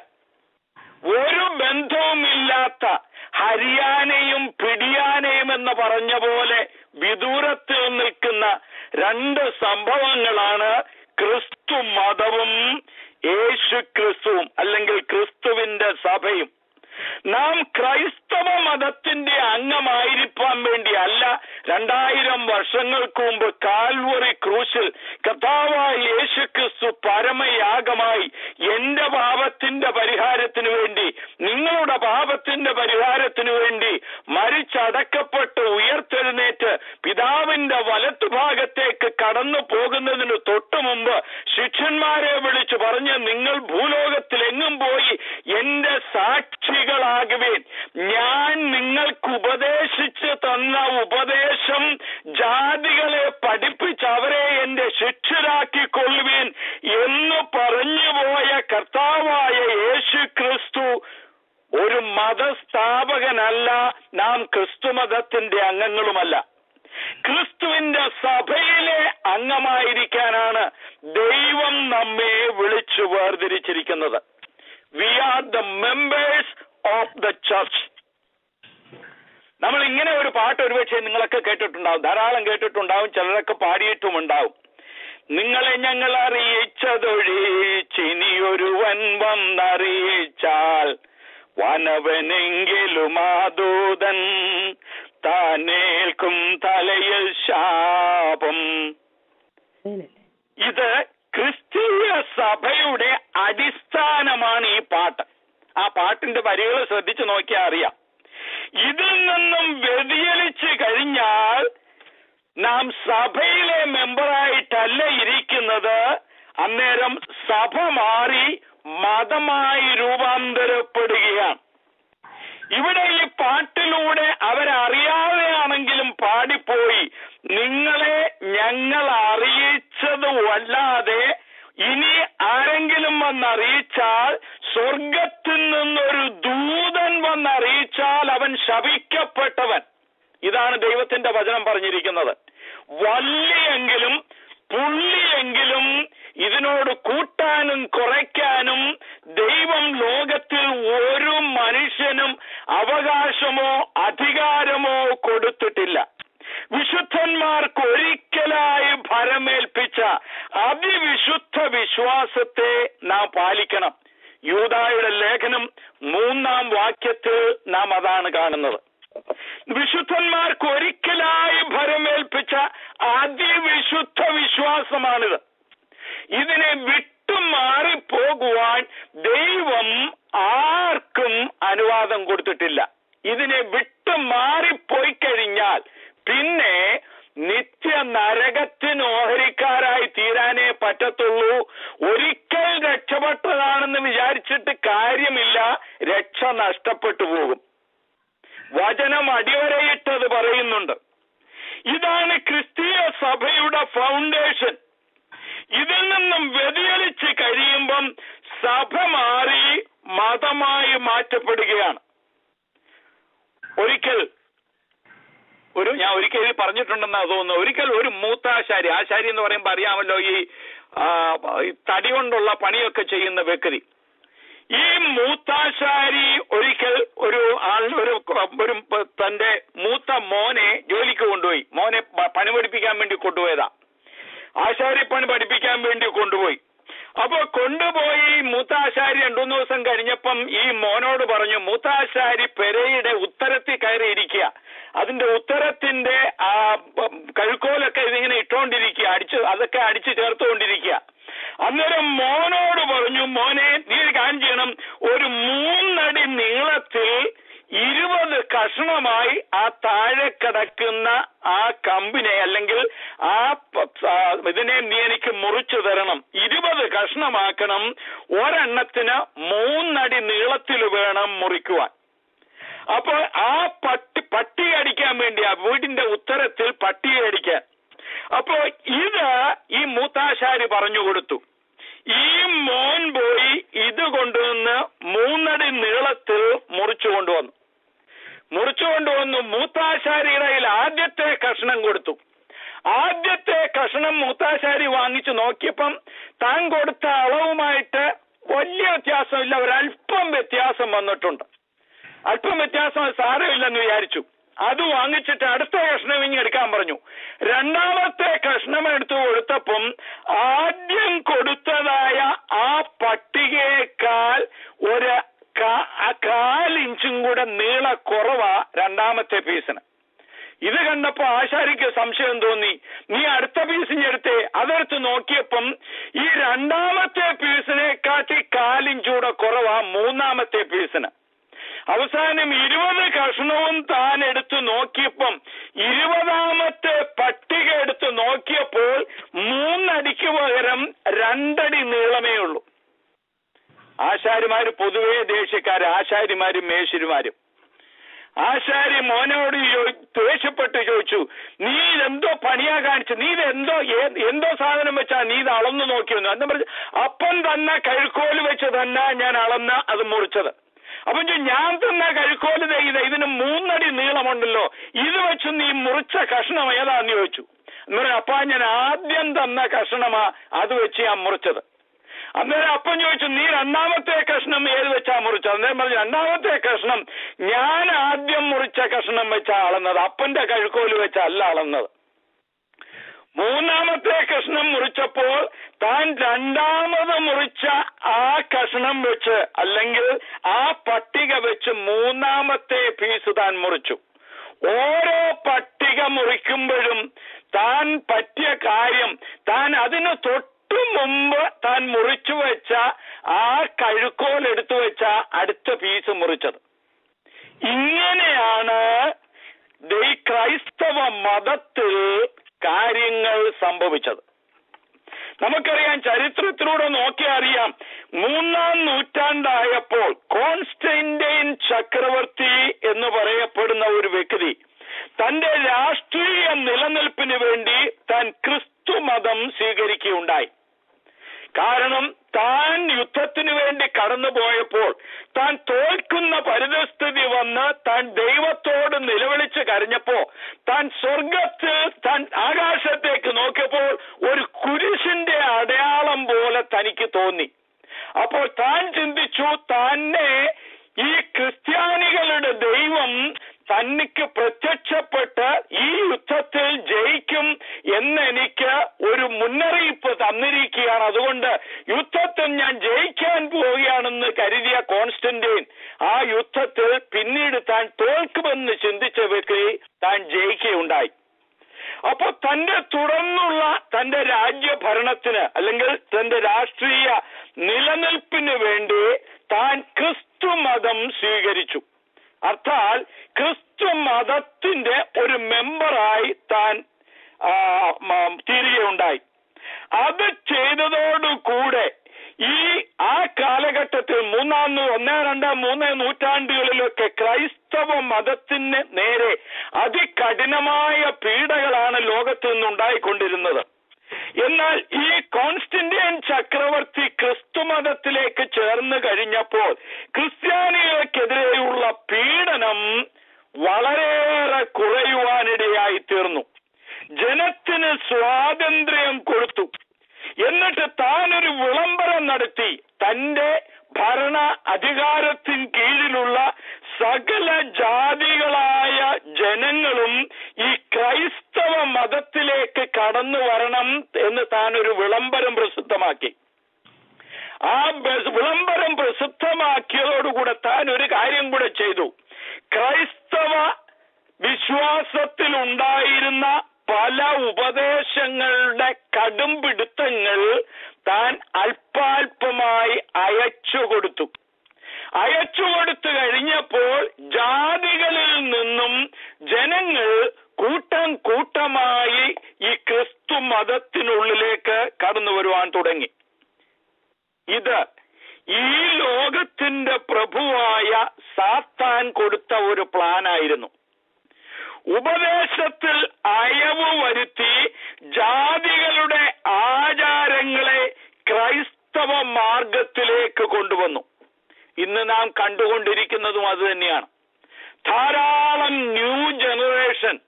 Speaker 2: ഒരു ബന്ധവുമില്ലാത്ത ഹരിയാനയും പിടിയാനയും എന്ന് പറഞ്ഞ പോലെ വിദൂരത്തിൽ നിൽക്കുന്ന രണ്ട് സംഭവങ്ങളാണ് ക്രിസ്തു മതവും യേശു ക്രിസ്തുവും അല്ലെങ്കിൽ ക്രിസ്തുവിന്റെ സഭയും നാം ക്രൈസ്തവ മതത്തിന്റെ അംഗമായിരിക്കാൻ വേണ്ടി അല്ല രണ്ടായിരം വർഷങ്ങൾക്ക് മുമ്പ് കാൽവറി ക്രൂശിൽ കഥാവായ യേശു ക്രിസ്തു പരമയാഗമായി എന്റെ പാപത്തിന്റെ പരിഹാരത്തിന് വേണ്ടി നിങ്ങളുടെ പാപത്തിന്റെ പരിഹാരത്തിന് വേണ്ടി മരിച്ചടക്കപ്പെട്ട് ഉയർത്തെഴുന്നേറ്റ് പിതാവിന്റെ വലത്തുഭാഗത്തേക്ക് കടന്നു പോകുന്നതിന് തൊട്ടു മുമ്പ് ശിഷ്യന്മാരെ വിളിച്ചു പറഞ്ഞ് നിങ്ങൾ ഭൂലോകത്തിലെങ്ങും പോയി എന്റെ സാക്ഷികളാകുവേൻ ഞാൻ നിങ്ങൾക്ക് ഉപദേശിച്ച് തന്ന ഉപദേശം ജാതികളെ പഠിപ്പിച്ച് അവരെ എന്റെ ശിക്ഷരാക്കിക്കൊള്ളുവേൻ എന്ന് പറഞ്ഞുപോയ കർത്താവായ യേശു ക്രിസ്തു ഒരു മതസ്ഥാപകനല്ല നാം ക്രിസ്തുമതത്തിന്റെ അംഗങ്ങളുമല്ല. ക്രിസ്തുവിന്റെ സഭയിലെ അംഗമായിരിക്കാനാണ് ദൈവം നമ്മെ വിളിച്ചു വേർതിരിച്ചിരിക്കുന്നത്. We are the members of the church നമ്മൾ ഇങ്ങനെ ഒരു പാട്ട് ഒരുപക്ഷെ നിങ്ങളൊക്കെ കേട്ടിട്ടുണ്ടാവും. ധാരാളം കേട്ടിട്ടുണ്ടാവും. ചിലരൊക്കെ പാടിയിട്ടുമുണ്ടാവും. നിങ്ങളെ ഞങ്ങൾ അറിയിച്ചതൊഴിച്ചിനിയൊരുവൻ വന്നറിയിച്ചാൽ വനവനെങ്കിലും ആദൂതൻ താനേൽക്കും തലയിൽ ശാപം. ഇത് ക്രിസ്തീയ സഭയുടെ അടിസ്ഥാനമാണ് ഈ പാട്ട്. ആ പാട്ടിന്റെ വരികൾ ശ്രദ്ധിച്ചു നോക്കിയാൽ അറിയാം. ഇതിൽ നിന്നും വ്യതിചലിച്ച് കഴിഞ്ഞാൽ നാം സഭയിലെ മെമ്പറായിട്ടല്ല ഇരിക്കുന്നത്? അന്നേരം സഭ മാറി മതമായി രൂപാന്തരപ്പെടുകയാണ്. ഇവിടെ ഈ പാട്ടിലൂടെ അവരറിയാതെയാണെങ്കിലും പാടിപ്പോയി. നിങ്ങളെ ഞങ്ങൾ അറിയിച്ചത് വല്ലാതെ ഇനി ആരെങ്കിലും വന്നറിയിച്ചാൽ സ്വർഗത്തിൽ നിന്നൊരു ദൂതൻ വന്നറിയിച്ചാൽ അവൻ ശപിക്കപ്പെട്ടവൻ. ഇതാണ് ദൈവത്തിന്റെ വചനം പറഞ്ഞിരിക്കുന്നത്. വല്ലിയെങ്കിലും പുള്ളിയെങ്കിലും ഇതിനോട് കൂട്ടാനും കുറയ്ക്കാനും ദൈവം ലോകത്തിൽ ഒരു മനുഷ്യനും അവകാശമോ അധികാരമോ കൊടുത്തിട്ടില്ല. വിശുദ്ധന്മാർക്ക് ഒരിക്കലായി ഭരമേൽപ്പിച്ച അതിവിശുദ്ധ വിശ്വാസത്തെ നാം പാലിക്കണം. യൂതായുടെ ലേഖനം മൂന്നാം വാക്യത്തിൽ നാം അതാണ് കാണുന്നത്. വിശുദ്ധന്മാർക്ക് ഒരിക്കലായി ഭരമേൽപ്പിച്ച അതിവിശുദ്ധ വിശ്വാസമാണിത്. ഇതിനെ വിട്ടു മാറിപ്പോകുവാൻ ദൈവം ആർക്കും അനുവാദം കൊടുത്തിട്ടില്ല. ഇതിനെ വിട്ടു മാറിപ്പോയി കഴിഞ്ഞാൽ പിന്നെ നിത്യ നരകത്തിന് ഓഹരിക്കാരായി തീരാനേ പറ്റത്തുള്ളൂ. ഒരിക്കൽ രക്ഷപ്പെട്ടതാണെന്ന് വിചാരിച്ചിട്ട് കാര്യമില്ല. രക്ഷ നഷ്ടപ്പെട്ടു പോകും. വചനം അടിവരയിട്ടത് പറയുന്നുണ്ട്. ഇതാണ് ക്രിസ്തീയ സഭയുടെ ഫൗണ്ടേഷൻ ഇതിൽ നിന്നും വ്യതിചലിച്ച് കഴിയുമ്പം സഭ മാറി മതമായി മാറ്റപ്പെടുകയാണ്. ഒരിക്കൽ ഒരു ഞാൻ ഒരിക്കൽ പറഞ്ഞിട്ടുണ്ടെന്നാ തോന്നുന്നു. ഒരിക്കൽ ഒരു മൂത്താശാരി ആശാരി എന്ന് പറയുമ്പോൾ അറിയാമല്ലോ ഈ തടി കൊണ്ടുള്ള പണിയൊക്കെ ചെയ്യുന്ന വ്യക്തി. ഈ മൂത്താശാരി ഒരിക്കൽ ഒരു ആൾ ഒരു ഒരു തന്റെ മൂത്ത മോനെ ജോലിക്ക് കൊണ്ടുപോയി. മോനെ പണി പഠിപ്പിക്കാൻ വേണ്ടി കൊണ്ടുപോയതാ. ആശാരി പണി പഠിപ്പിക്കാൻ വേണ്ടി കൊണ്ടുപോയി. അപ്പൊ കൊണ്ടുപോയി മൂത്താശാരി രണ്ടുമൂന്ന് ദിവസം കഴിഞ്ഞപ്പം ഈ മോനോട് പറഞ്ഞു മൂത്താശാരി പെരയുടെ ഉത്തരത്തിൽ കയറിയിരിക്കുക. അതിന്റെ ഉത്തരത്തിന്റെ ആ കഴുക്കോലൊക്കെ ഇതിങ്ങനെ ഇട്ടുകൊണ്ടിരിക്കുക അടിച്ച് അതൊക്കെ അടിച്ചു ചേർത്തുകൊണ്ടിരിക്കുക. അന്നേരം മോനോട് പറഞ്ഞു മോനെ നീ കാര്യം ചെയ്യണം. ഒരു മൂന്നടി നീളത്തിൽ ഇരുപത് കഷ്ണമായി ആ താഴെ കിടക്കുന്ന ആ കമ്പിനെ അല്ലെങ്കിൽ ആ ഇതിനെ നീ എനിക്ക് മുറിച്ചു തരണം. ഇരുപത് കഷ്ണമാക്കണം. ഒരെണ്ണത്തിന് മൂന്നടി നീളത്തിൽ വേണം മുറിക്കുവാൻ. അപ്പോൾ ആ പട്ടി പട്ടി അടിക്കാൻ വേണ്ടി ആ വീടിന്റെ ഉത്തരത്തിൽ പട്ടിയെ അടിക്കാൻ. അപ്പോ ഇത് ഈ മൂത്താശാരി പറഞ്ഞു കൊടുത്തു ഈ മോൻ പോയി ഇത് കൊണ്ടുവന്ന് മൂന്നടി നീളത്തിൽ മുറിച്ചു കൊണ്ടുവന്നു മുറിച്ചു കൊണ്ടുവന്നു മൂത്താശാരിയുടെ കയ്യിൽ ആദ്യത്തെ കഷ്ണം കൊടുത്തു ആദ്യത്തെ കഷ്ണം മൂത്താശാരി വാങ്ങിച്ചു നോക്കിയപ്പം താൻ കൊടുത്ത അളവുമായിട്ട് വലിയ വ്യത്യാസമില്ല ഒരല്പം വ്യത്യാസം വന്നിട്ടുണ്ട് അല്പം വ്യത്യാസം സാരമില്ലെന്ന് വിചാരിച്ചു അത് വാങ്ങിച്ചിട്ട് അടുത്ത കഷ്ണം ഇങ്ങ് എടുക്കാൻ പറഞ്ഞു രണ്ടാമത്തെ കഷ്ണം എടുത്തു കൊടുത്തപ്പം ആദ്യം കൊടുത്തതായ ആ പട്ടികയേക്കാൾ ഒരു കാ- ആ കാലിഞ്ചും കൂടെ നീള കുറവാ രണ്ടാമത്തെ പീസിന് ഇത് കണ്ടപ്പോ ആശാരിക്ക് സംശയം തോന്നി നീ അടുത്ത പീസിന് എടുത്തേ അതെടുത്ത് നോക്കിയപ്പം ഈ രണ്ടാമത്തെ പീസിനെ കാട്ടി കാലിഞ്ചൂടെ കുറവാ മൂന്നാമത്തെ പീസിന് അവസാനം ഇരുപത് കഷ്ണവും താൻ എടുത്തു നോക്കിയപ്പം ഇരുപതാമത്തെ പട്ടിക എടുത്ത് നോക്കിയപ്പോൾ മൂന്നടിക്ക് പകരം രണ്ടടി നീളമേ ഉള്ളൂ ആശാരിമാര് പൊതുവേ ദേഷ്യക്കാര് ആശാരിമാരും മേശിരിമാരും ആശാരി മോനോട് ചോ- ദേഷ്യപ്പെട്ട് ചോദിച്ചു നീ ഇതെന്തോ പണിയാ കാണിച്ചു നീ ഇത് എന്തോ ഏ- എന്തോ സാധനം വെച്ചാ നീ ഇത് അളന്നു നോക്കിയെന്നു എന്ന് പറഞ്ഞു അപ്പം തന്നെ കഴുക്കോൽ വെച്ച് തന്നെ ഞാൻ അളന്ന അത് മുറിച്ചത് അപ്പം ചോ- ഞാൻ തന്ന കഴുക്കോൽ ദേ ഇത് ഇതിന് മൂന്നടി നീളമുണ്ടല്ലോ ഇത് വെച്ച് നീ മുറിച്ച കഷ്ണം ഏതാന്ന് ചോദിച്ചു എന്ന് അപ്പാ ഞാൻ ആദ്യം തന്ന കഷ്ണമാ അത് വെച്ച് ഞാൻ മുറിച്ചത് അന്നേരം അപ്പം ചോദിച്ചു നീ രണ്ടാമത്തെ കഷ്ണം ഏത് വെച്ചാ മുറിച്ചത് അന്നേരം പറഞ്ഞു രണ്ടാമത്തെ കഷ്ണം ഞാൻ ആദ്യം മുറിച്ച കഷ്ണം വെച്ചാ അളന്നത് അപ്പന്റെ കഴുക്കോൽ വെച്ചല്ല അളന്നത് മൂന്നാമത്തെ കഷ്ണം മുറിച്ചപ്പോൾ താൻ രണ്ടാമത് മുറിച്ച ആ കഷ്ണം വെച്ച് അല്ലെങ്കിൽ ആ പട്ടിക വെച്ച് മൂന്നാമത്തെ പീസ് താൻ മുറിച്ചു ഓരോ പട്ടിക മുറിക്കുമ്പോഴും താൻ പറ്റിയ കാര്യം താൻ അതിന് തൊട്ടു മുമ്പ് താൻ മുറിച്ചു വെച്ച ആ കഴുക്കോൽ എടുത്തു വെച്ച അടുത്ത പീസ് മുറിച്ചത്. ഇങ്ങനെയാണ് ക്രൈസ്തവ മതത്തിൽ കാര്യങ്ങൾ സംഭവിച്ചത്. നമുക്കറിയാം ചരിത്രത്തിലൂടെ നോക്കി അറിയാം മൂന്നാം നൂറ്റാണ്ടായപ്പോൾ കോൺസ്റ്റന്റൈൻ ചക്രവർത്തി എന്ന് പറയപ്പെടുന്ന ഒരു വ്യക്തി തന്റെ രാഷ്ട്രീയ നിലനിൽപ്പിന് വേണ്ടി താൻ ക്രിസ്തു മതം സ്വീകരിക്കുകയുണ്ടായി. കാരണം താൻ യുദ്ധത്തിനു വേണ്ടി കടന്നുപോയപ്പോൾ താൻ തോൽക്കുന്ന പരിതസ്ഥിതി വന്ന് താൻ ദൈവത്തോട് നിലവിളിച്ച് കരഞ്ഞപ്പോ താൻ സ്വർഗത്തിൽ താൻ ആകാശത്തേക്ക് നോക്കിയപ്പോൾ ഒരു കുരിശിന്റെ അടയാളം പോലെ തനിക്ക് തോന്നി. അപ്പോൾ താൻ ചിന്തിച്ചു തന്നെ ഈ ക്രിസ്ത്യാനികളുടെ ദൈവം തനിക്ക് പ്രത്യക്ഷപ്പെട്ട് ഈ യുദ്ധത്തിൽ ജയിക്കും എന്നെനിക്ക് ഒരു മുന്നറിയിപ്പ് തന്നിരിക്കുകയാണ്. അതുകൊണ്ട് യുദ്ധത്തിൽ ഞാൻ ജയിക്കാൻ പോവുകയാണെന്ന് കരുതിയ കോൺസ്റ്റന്റൈൻ ആ യുദ്ധത്തിൽ പിന്നീട് താൻ തോൽക്കുമെന്ന് ചിന്തിച്ച വ്യക്തി താൻ ജയിക്കുകയുണ്ടായി. അപ്പൊ തന്റെ തുടർന്നുള്ള തന്റെ രാജ്യഭരണത്തിന് അല്ലെങ്കിൽ തന്റെ രാഷ്ട്രീയ നിലനിൽപ്പിന് വേണ്ടി താൻ ക്രിസ്തു മതം സ്വീകരിച്ചു. അർത്ഥാൽ ക്രിസ്തു മതത്തിന്റെ ഒരു മെമ്പറായി താൻ തീരുകയുണ്ടായി. അത് ചെയ്തതോടുകൂടെ ഈ ആ കാലഘട്ടത്തിൽ മൂന്നാം ഒന്ന് രണ്ട് മൂന്ന് നൂറ്റാണ്ടുകളിലൊക്കെ ക്രൈസ്തവ മതത്തിന് നേരെ അതികഠിനമായ പീഡകളാണ് ലോകത്ത് നിന്നുണ്ടായിക്കൊണ്ടിരുന്നത് എന്നാൽ ഈ കോൺസ്റ്റന്റിയൻ ചക്രവർത്തി ക്രിസ്തു മതത്തിലേക്ക് ചേർന്ന് കഴിഞ്ഞപ്പോൾ ക്രിസ്ത്യാനികൾക്കെതിരെയുള്ള പീഡനം വളരെയേറെ കുറയുവാനിടയായി തീർന്നു. ജനത്തിന് സ്വാതന്ത്ര്യം കൊടുത്തു. എന്നിട്ട് താനൊരു വിളംബരം നടത്തി. തന്റെ ഭരണ അധികാരത്തിൻ കീഴിലുള്ള സകല ജാതികളായ ജനങ്ങളും ഈ ക്രൈസ്തവ മതത്തിലേക്ക് കടന്നു വരണം എന്ന് താൻ ഒരു വിളംബരം പ്രസിദ്ധമാക്കി. ആ വിളംബരം പ്രസിദ്ധമാക്കിയതോടുകൂടെ താൻ ഒരു കാര്യം കൂടെ ചെയ്തു. ക്രൈസ്തവ വിശ്വാസത്തിൽ ഉണ്ടായിരുന്ന പല ഉപദേശങ്ങളുടെ കടുംപിടുത്തങ്ങൾ താൻ അല്പാൽപമായി അയച്ചു കൊടുത്തു അയച്ചു കൊടുത്തു കഴിഞ്ഞപ്പോൾ ജാതികളിൽ നിന്നും ജനങ്ങൾ കൂട്ടം കൂട്ടമായി ഈ ക്രിസ്തു മതത്തിനുള്ളിലേക്ക് കടന്നു വരുവാൻ തുടങ്ങി. ഇത് ഈ ലോകത്തിന്റെ പ്രഭുവായ സാത്താൻ കൊടുത്ത ഒരു പ്ലാനായിരുന്നു. ഉപദേശത്തിൽ അയവ് വരുത്തി ജാതികളുടെ ആചാരങ്ങളെ ക്രൈസ്തവ മാർഗത്തിലേക്ക് കൊണ്ടുവന്നു. ഇന്ന് നാം കണ്ടുകൊണ്ടിരിക്കുന്നതും അത് തന്നെയാണ്. ധാരാളം ന്യൂ ജനറേഷൻ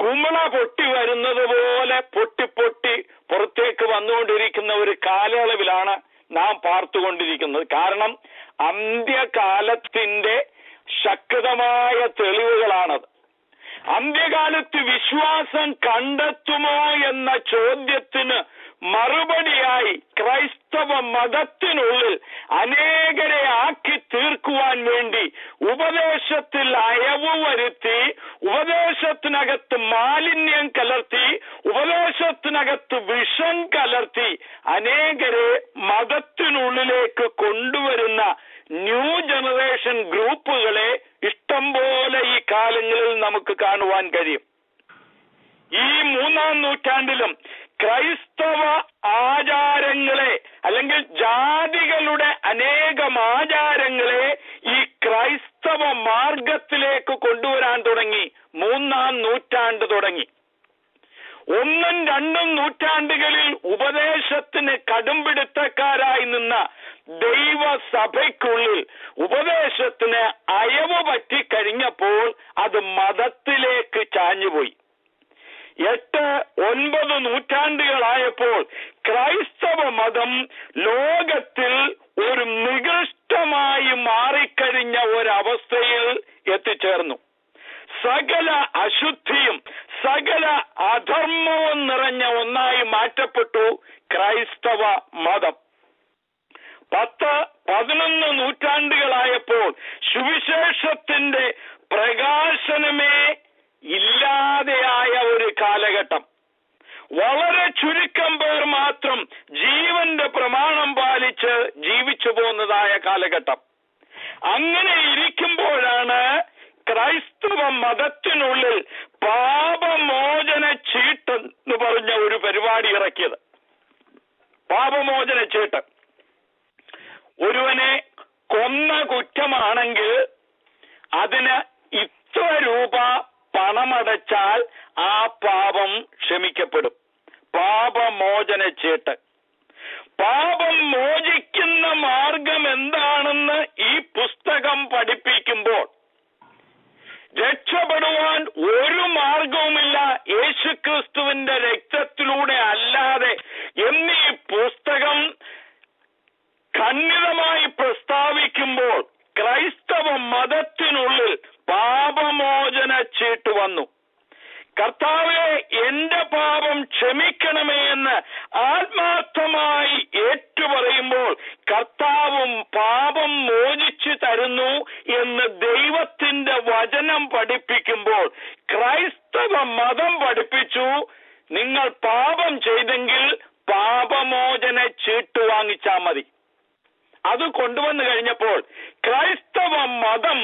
Speaker 2: കുമിള പൊട്ടി വരുന്നത് പോലെ പൊട്ടി പൊട്ടി പുറത്തേക്ക് വന്നുകൊണ്ടിരിക്കുന്ന ഒരു കാലയളവിലാണ് നാം പാർത്തുകൊണ്ടിരിക്കുന്നത്. കാരണം അന്ത്യകാലത്തിന്റെ ശക്തമായ തെളിവുകളാണത്. അന്ത്യകാലത്ത് വിശ്വാസം കണ്ടെത്തുമോ എന്ന ചോദ്യത്തിന് മറുപടിയായി ക്രൈസ്തവ മതത്തിനുള്ളിൽ അനേകരെ ആക്കി തീർക്കുവാൻ വേണ്ടി ഉപദേശത്തിൽ അയവ് വരുത്തി ഉപദേശത്തിനകത്ത് മാലിന്യം കലർത്തി ഉപദേശത്തിനകത്ത് വിഷം കലർത്തി അനേകരെ മതത്തിനുള്ളിലേക്ക് കൊണ്ടുവരുന്ന ന്യൂ ജനറേഷൻ ഗ്രൂപ്പുകളെ ഇഷ്ടം പോലെ ഈ കാലങ്ങളിൽ നമുക്ക് കാണുവാൻ കഴിയും. ഈ മൂന്നാം നൂറ്റാണ്ടിലും ക്രൈസ്തവ ആചാരങ്ങളെ അല്ലെങ്കിൽ ജാതികളുടെ അനേകം ആചാരങ്ങളെ ഈ ക്രൈസ്തവ മാർഗത്തിലേക്ക് കൊണ്ടുവരാൻ തുടങ്ങി. മൂന്നാം നൂറ്റാണ്ട് തുടങ്ങി. ഒന്നും രണ്ടും നൂറ്റാണ്ടുകളിൽ ഉപദേശത്തിന് കടുംപിടുത്തക്കാരായി നിന്ന ദൈവസഭയ്ക്കുള്ളിൽ ഉപദേശത്തിന് അയവ് പറ്റിക്കഴിഞ്ഞപ്പോൾ അത് മതത്തിലേക്ക് ചാഞ്ഞുപോയി. എട്ട് ഒൻപത് നൂറ്റാണ്ടുകളായപ്പോൾ ക്രൈസ്തവ മതം ലോകത്തിൽ ഒരു നികൃഷ്ടമായി മാറിക്കഴിഞ്ഞ ഒരവസ്ഥയിൽ എത്തിച്ചേർന്നു. സകല അശുദ്ധിയും സകല അധർമ്മവും നിറഞ്ഞ ഒന്നായി മാറ്റപ്പെട്ടു ക്രൈസ്തവ മതം. പത്ത് പതിനൊന്ന് നൂറ്റാണ്ടുകളായപ്പോൾ സുവിശേഷത്തിന്റെ പ്രകാശനമേ ഇല്ലാതെയായ ഒരു കാലഘട്ടം. വളരെ ചുരുക്കം പേർ മാത്രം ജീവന്റെ പ്രമാണം പാലിച്ച് ജീവിച്ചു പോകുന്നതായ കാലഘട്ടം. അങ്ങനെ ഇരിക്കുമ്പോഴാണ് ക്രൈസ്തവ മതത്തിനുള്ളിൽ പാപമോചന ചീട്ട് ഇറക്കിയത്. പാപമോചന ചീട്ട്. ഒരുവനെ കൊന്ന കുറ്റമാണെങ്കിൽ അതിന് ഇത്ര രൂപ പണമടച്ചാൽ ആ പാപം ക്ഷമിക്കപ്പെടും. പാപമോചന ചീട്ട് പാപം മോചിക്കുന്ന മാർഗം എന്താണെന്ന് ഈ പുസ്തകം പഠിപ്പിക്കുമ്പോൾ രക്ഷപ്പെടുവാൻ ഒരു മാർഗവുമില്ല. യേശുക്രിസ്തുവിന്റെ രക്തത്തിലൂടെ അല്ലാതെ എന്നീ പുസ്തകം ഖണ്ഡിതമായി പ്രസ്താവിക്കുമ്പോൾ ക്രൈസ്തവ മതത്തിനുള്ളിൽ പാപമോചന ചീട്ട് വന്നു കർത്താവെ എന്റെ പാപം ക്ഷമിക്കണമേ എന്ന് ആത്മാർത്ഥമായി ഏറ്റുപറയുമ്പോൾ കർത്താവും പാപം മോചിച്ചു തരുന്നു എന്ന് ദൈവത്തിന്റെ വചനം പഠിപ്പിക്കുമ്പോൾ ക്രൈസ്തവ മതം പഠിപ്പിച്ചു നിങ്ങൾ പാപം ചെയ്തെങ്കിൽ പാപമോചന ചീട്ട് വാങ്ങിച്ചാ മതി അത് കൊണ്ടുവന്നു കഴിഞ്ഞപ്പോൾ ക്രൈസ്തവ മതം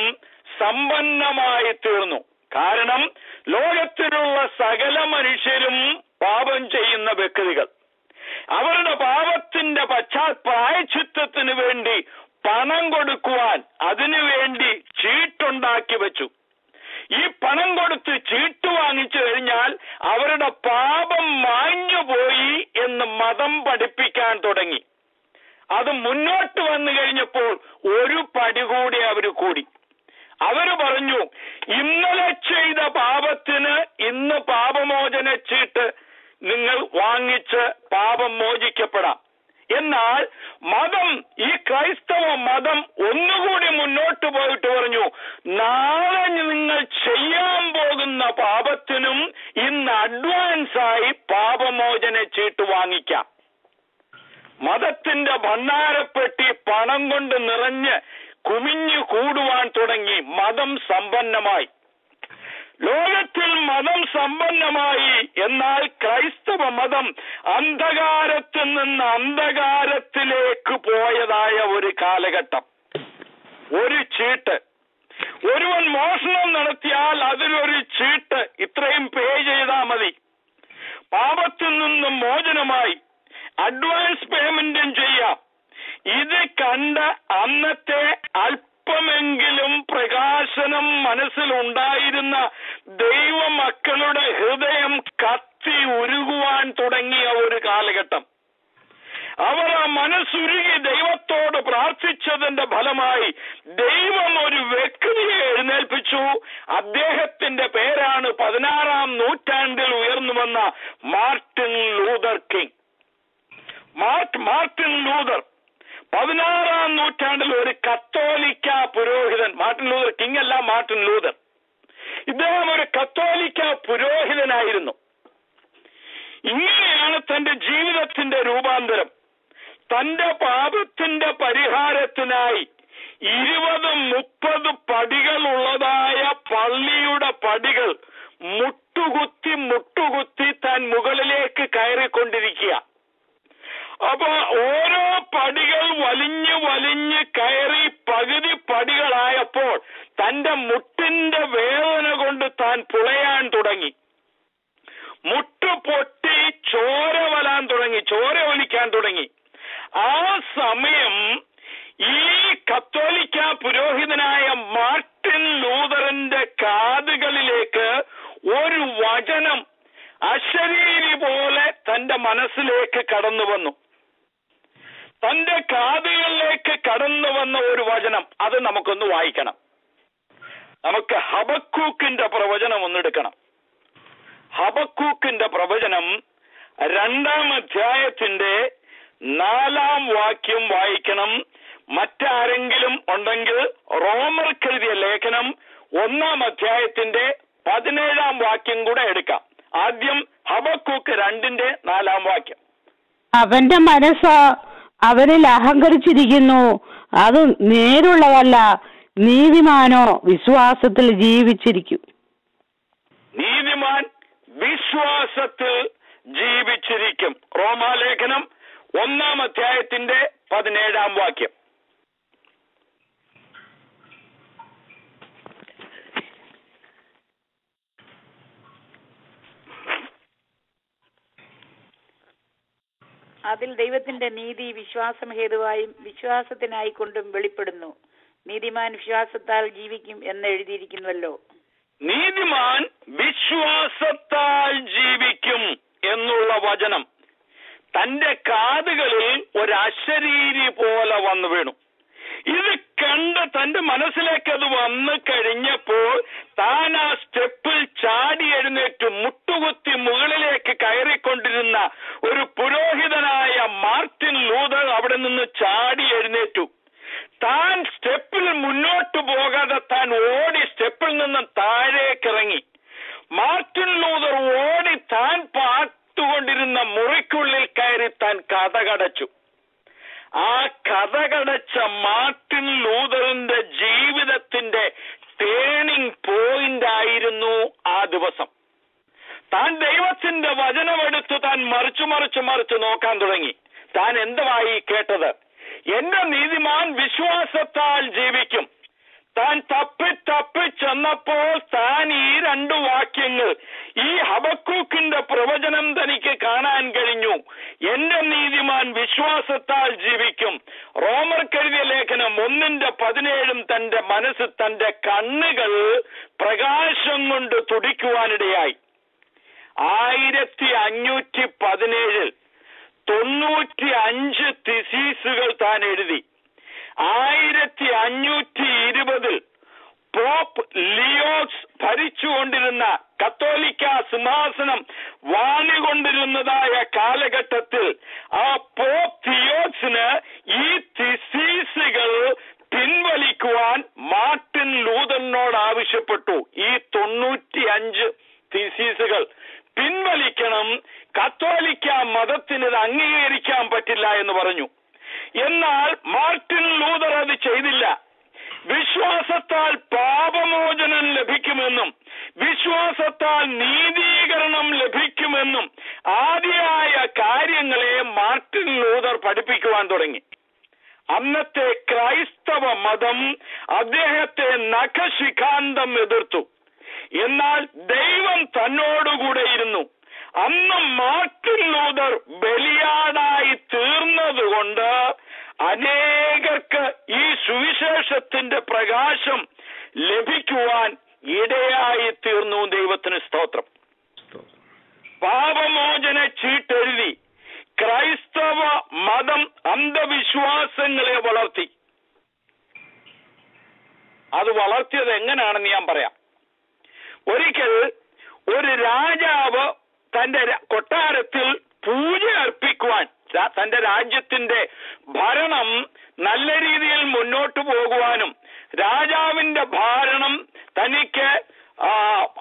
Speaker 2: സമ്പന്നമായി തീർന്നു കാരണം ലോകത്തിലുള്ള സകല മനുഷ്യരും പാപം ചെയ്യുന്ന വ്യക്തികൾ അവരുടെ പാപത്തിന്റെ പശ്ചാ പ്രായച്ചിത്തത്തിന് വേണ്ടി പണം കൊടുക്കുവാൻ അതിനുവേണ്ടി ചീട്ടുണ്ടാക്കി വെച്ചു ഈ പണം കൊടുത്ത് ചീട്ട് വാങ്ങിച്ചു കഴിഞ്ഞാൽ അവരുടെ പാപം മാഞ്ഞുപോയി എന്ന് മതം പഠിപ്പിക്കാൻ തുടങ്ങി അത് മുന്നോട്ട് വന്നു കഴിഞ്ഞപ്പോൾ ഒരു പടി കൂടി അവർ കൂടി അവർ പറഞ്ഞു ഇന്നലെ ചെയ്ത പാപത്തിന് ഇന്ന് പാപമോചന ചീട്ട് നിങ്ങൾ വാങ്ങിച്ച് പാപം മോചിക്കപ്പെടാം എന്നാൽ മതം ഈ ക്രൈസ്തവ മതം ഒന്നുകൂടി മുന്നോട്ട് പോയിട്ട് പറഞ്ഞു നാളെ നിങ്ങൾ ചെയ്യാൻ പോകുന്ന പാപത്തിനും ഇന്ന് അഡ്വാൻസായി പാപമോചന ചീട്ട് വാങ്ങിക്കാം മതത്തിന്റെ ഭണ്ഡാരപ്പെട്ടി പണം കൊണ്ട് നിറഞ്ഞ് കുമിഞ്ഞു കൂടുവാൻ തുടങ്ങി മതം സമ്പന്നമായി ലോകത്തിൽ മതം സമ്പന്നമായി എന്നാൽ ക്രൈസ്തവ മതം അന്ധകാരത്തിൽ നിന്ന് അന്ധകാരത്തിലേക്ക് പോയതായ ഒരു കാലഘട്ടം ഒരു ചീട്ട് ഒരുവൻ മോഷണം നടത്തിയാൽ അതിലൊരു ചീട്ട് ഇത്രയും പേ ചെയ്താൽ മതി പാപത്തിൽ നിന്നും മോചനമായി അഡ്വാൻസ് പേയ്മെന്റും ചെയ്യാം ഇത് കണ്ട് അന്നത്തെ അല്പമെങ്കിലും പ്രകാശനം മനസ്സിലുണ്ടായിരുന്ന ദൈവമക്കളുടെ ഹൃദയം കത്തി ഉരുകുവാൻ തുടങ്ങിയ ഒരു കാലഘട്ടം. അവർ ആ മനസ്സുരുകി ദൈവത്തോട് പ്രാർത്ഥിച്ചതിന്റെ ഫലമായി ദൈവം ഒരു വ്യക്തിയെ എഴുന്നേൽപ്പിച്ചു. അദ്ദേഹത്തിന്റെ പേരാണ് പതിനാറാം നൂറ്റാണ്ടിൽ ഉയർന്നു വന്ന മാർട്ടിൻ ലൂതർ കിങ്. മാർട്ട് മാർട്ടിൻ ലൂതർ. പതിനാറാം നൂറ്റാണ്ടിൽ ഒരു കത്തോലിക്ക പുരോഹിതൻ മാർട്ടിൻ ലൂതർ കിങ് അല്ല മാർട്ടിൻ ലൂതർ. ഇദ്ദേഹം ഒരു കത്തോലിക്ക പുരോഹിതനായിരുന്നു. ഇങ്ങനെയാണ് തന്റെ ജീവിതത്തിന്റെ രൂപാന്തരം. തന്റെ പാപത്തിന്റെ പരിഹാരത്തിനായി ഇരുപത് മുപ്പത് പടികളുള്ളതായ പള്ളിയുടെ പടികൾ മുട്ടുകുത്തി മുട്ടുകുത്തി താൻ മുകളിലേക്ക് കയറിക്കൊണ്ടിരിക്കുക. അപ്പൊ ഓരോ പടികൾ വലിഞ്ഞ് വലിഞ്ഞ് കയറി പകുതി പടികളായപ്പോൾ തന്റെ മുട്ടിന്റെ വേദന കൊണ്ട് താൻ പുളയാൻ തുടങ്ങി. മുട്ട് പൊട്ടി ചോര വലാൻ തുടങ്ങി ചോര ഒലിക്കാൻ തുടങ്ങി. ആ സമയം ഈ കത്തോലിക്ക പുരോഹിതനായ മാർട്ടിൻ ലൂതറിന്റെ കാതുകളിലേക്ക് ഒരു വചനം അശരീരി പോലെ തന്റെ മനസ്സിലേക്ക് കടന്നു വന്നു തന്റെ കാതുകളിലേക്ക് കടന്നു വന്ന ഒരു വചനം അത് നമുക്കൊന്ന് വായിക്കണം. നമുക്ക് ഹബക്കൂക്കിന്റെ പ്രവചനം ഒന്നെടുക്കണം ഹബക്കൂക്കിന്റെ പ്രവചനം രണ്ടാം അധ്യായത്തിന്റെ നാലാം വാക്യം വായിക്കണം. മറ്റാരെങ്കിലും ഉണ്ടെങ്കിൽ റോമർ റോമർക്കെഴുതിയ ലേഖനം ഒന്നാം അധ്യായത്തിന്റെ പതിനേഴാം വാക്യം കൂടെ എടുക്കാം. ആദ്യം ഹബക്കൂക്ക് രണ്ടിന്റെ നാലാം വാക്യം.
Speaker 3: അവന്റെ മനസ്സ് അവനിൽ അഹങ്കരിച്ചിരിക്കുന്നു. അത് നേരുള്ളതല്ല. നീതിമാനോ വിശ്വാസത്തിൽ ജീവിച്ചിരിക്കും.
Speaker 2: നീതിമാൻ വിശ്വാസത്തിൽ ജീവിച്ചിരിക്കും. റോമാലേഖനം ഒന്നാം അധ്യായത്തിന്റെ പതിനേഴാം വാക്യം.
Speaker 4: അതിൽ ദൈവത്തിന്റെ നീതി വിശ്വാസം ഹേതുവായും വിശ്വാസത്തിനായിക്കൊണ്ടും വെളിപ്പെടുന്നു. നീതിമാൻ വിശ്വാസത്താൽ ജീവിക്കും എന്ന് എഴുതിയിരിക്കുന്നുവല്ലോ.
Speaker 2: നീതിമാൻ വിശ്വാസത്താൽ ജീവിക്കും എന്നുള്ള വചനം. തന്റെ കാതുകളിൽ ഒരു അശരീരി പോലെ വന്നു വീണു. ഇത് കണ്ട് തന്റെ മനസ്സിലേക്ക് അത് വന്നു കഴിഞ്ഞപ്പോൾ താൻ ആ സ്റ്റെപ്പിൽ ചാടി എഴുന്നേറ്റ് മുട്ടുകുത്തി മുകളിലേക്ക് കയറിക്കൊണ്ടിരുന്ന ഒരു പുരോഹിതനായ മാർട്ടിൻ ലൂതർ അവിടെ നിന്ന് ചാടി എഴുന്നേറ്റു. താൻ സ്റ്റെപ്പിൽ മുന്നോട്ട് പോകാതെ താൻ ഓടി സ്റ്റെപ്പിൽ നിന്ന് താഴേക്കിറങ്ങി. മാർട്ടിൻ ലൂതർ ഓടി താൻ പാട്ടുകൊണ്ടിരുന്ന മുറിക്കുള്ളിൽ കയറി താൻ കഥകടച്ചു ആ കഥകടച്ച മാർട്ടിൻ ലൂതറിന്റെ ജീവിതത്തിന്റെ ടേണിംഗ് പോയിന്റ് ആയിരുന്നു ആ ദിവസം. താൻ ദൈവത്തിന്റെ വചനമെടുത്ത് താൻ മറിച്ചു മറിച്ചു മറിച്ച് നോക്കാൻ തുടങ്ങി. താൻ എന്തുവായി കേട്ടത്? എന്റെ നീതിമാൻ വിശ്വാസത്താൽ ജീവിക്കും. താൻ തപ്പി തപ്പി ചെന്നപ്പോൾ താൻ ഈ രണ്ടു വാക്യങ്ങൾ ഈ ഹബക്കൂക്കിന്റെ പ്രവചനം തനിക്ക് കാണാൻ കഴിഞ്ഞു. എന്റെ നീതിമാൻ വിശ്വാസത്താൽ ജീവിക്കും. റോമർ കരുതിയ ലേഖനം ഒന്നിന്റെ പതിനേഴും തന്റെ മനസ്സ് തന്റെ കണ്ണുകൾ പ്രകാശം കൊണ്ട് തുടിക്കുവാനിടയായി. ആയിരത്തി അഞ്ഞൂറ്റി പതിനേഴിൽ തൊണ്ണൂറ്റി അഞ്ച് തിസീസുകൾ താൻ എഴുതി. ആയിരത്തി അഞ്ഞൂറ്റി ഇരുപതിൽ പോപ്പ് ലിയോസ് ഭരിച്ചുകൊണ്ടിരുന്ന കത്തോലിക്ക സിംഹാസനം വാണികൊണ്ടിരുന്നതായ കാലഘട്ടത്തിൽ ആ പോപ്പ് തിയോസിന് ഈ തിസീസുകൾ പിൻവലിക്കുവാൻ മാർട്ടിൻ ലൂതനോട് ആവശ്യപ്പെട്ടു. ഈ തൊണ്ണൂറ്റി അഞ്ച് തിസീസുകൾ പിൻവലിക്കണം. കത്തോലിക്ക മതത്തിന് ഇത് അംഗീകരിക്കാൻ പറ്റില്ല എന്ന് പറഞ്ഞു. എന്നാൽ മാർട്ടിൻ ലൂതർ അത് ചെയ്തില്ല. വിശ്വാസത്താൽ പാപമോചനം ലഭിക്കുമെന്നും വിശ്വാസത്താൽ നീതീകരണം ലഭിക്കുമെന്നും ആദ്യമായ കാര്യങ്ങളെ മാർട്ടിൻ ലൂതർ പഠിപ്പിക്കുവാൻ തുടങ്ങി. അന്നത്തെ ക്രൈസ്തവ മതം അദ്ദേഹത്തെ നഖശിഖാന്തം എതിർത്തു. എന്നാൽ ദൈവം തന്നോടുകൂടെ ഇരുന്നു. അന്ന് മാർട്ടിൻ ലൂതർ ബലിയാടായി തീർന്നതുകൊണ്ട് അനേകർക്ക് ഈ സുവിശേഷത്തിന്റെ പ്രകാശം ലഭിക്കുവാൻ ഇടയായി തീർന്നു ദൈവത്തിന് സ്തോത്രം. പാപമോചന ചീട്ടെഴുതി ക്രൈസ്തവ മതം അന്ധവിശ്വാസങ്ങളെ വളർത്തി. അത് വളർത്തിയത് എങ്ങനെയാണെന്ന് ഞാൻ പറയാം. ഒരിക്കൽ ഒരു രാജാവ് തന്റെ കൊട്ടാരത്തിൽ പൂജ അർപ്പിക്കുവാൻ തന്റെ രാജ്യത്തിന്റെ ഭരണം നല്ല രീതിയിൽ മുന്നോട്ട് പോകുവാനും രാജാവിന്റെ ഭരണം തനിക്ക്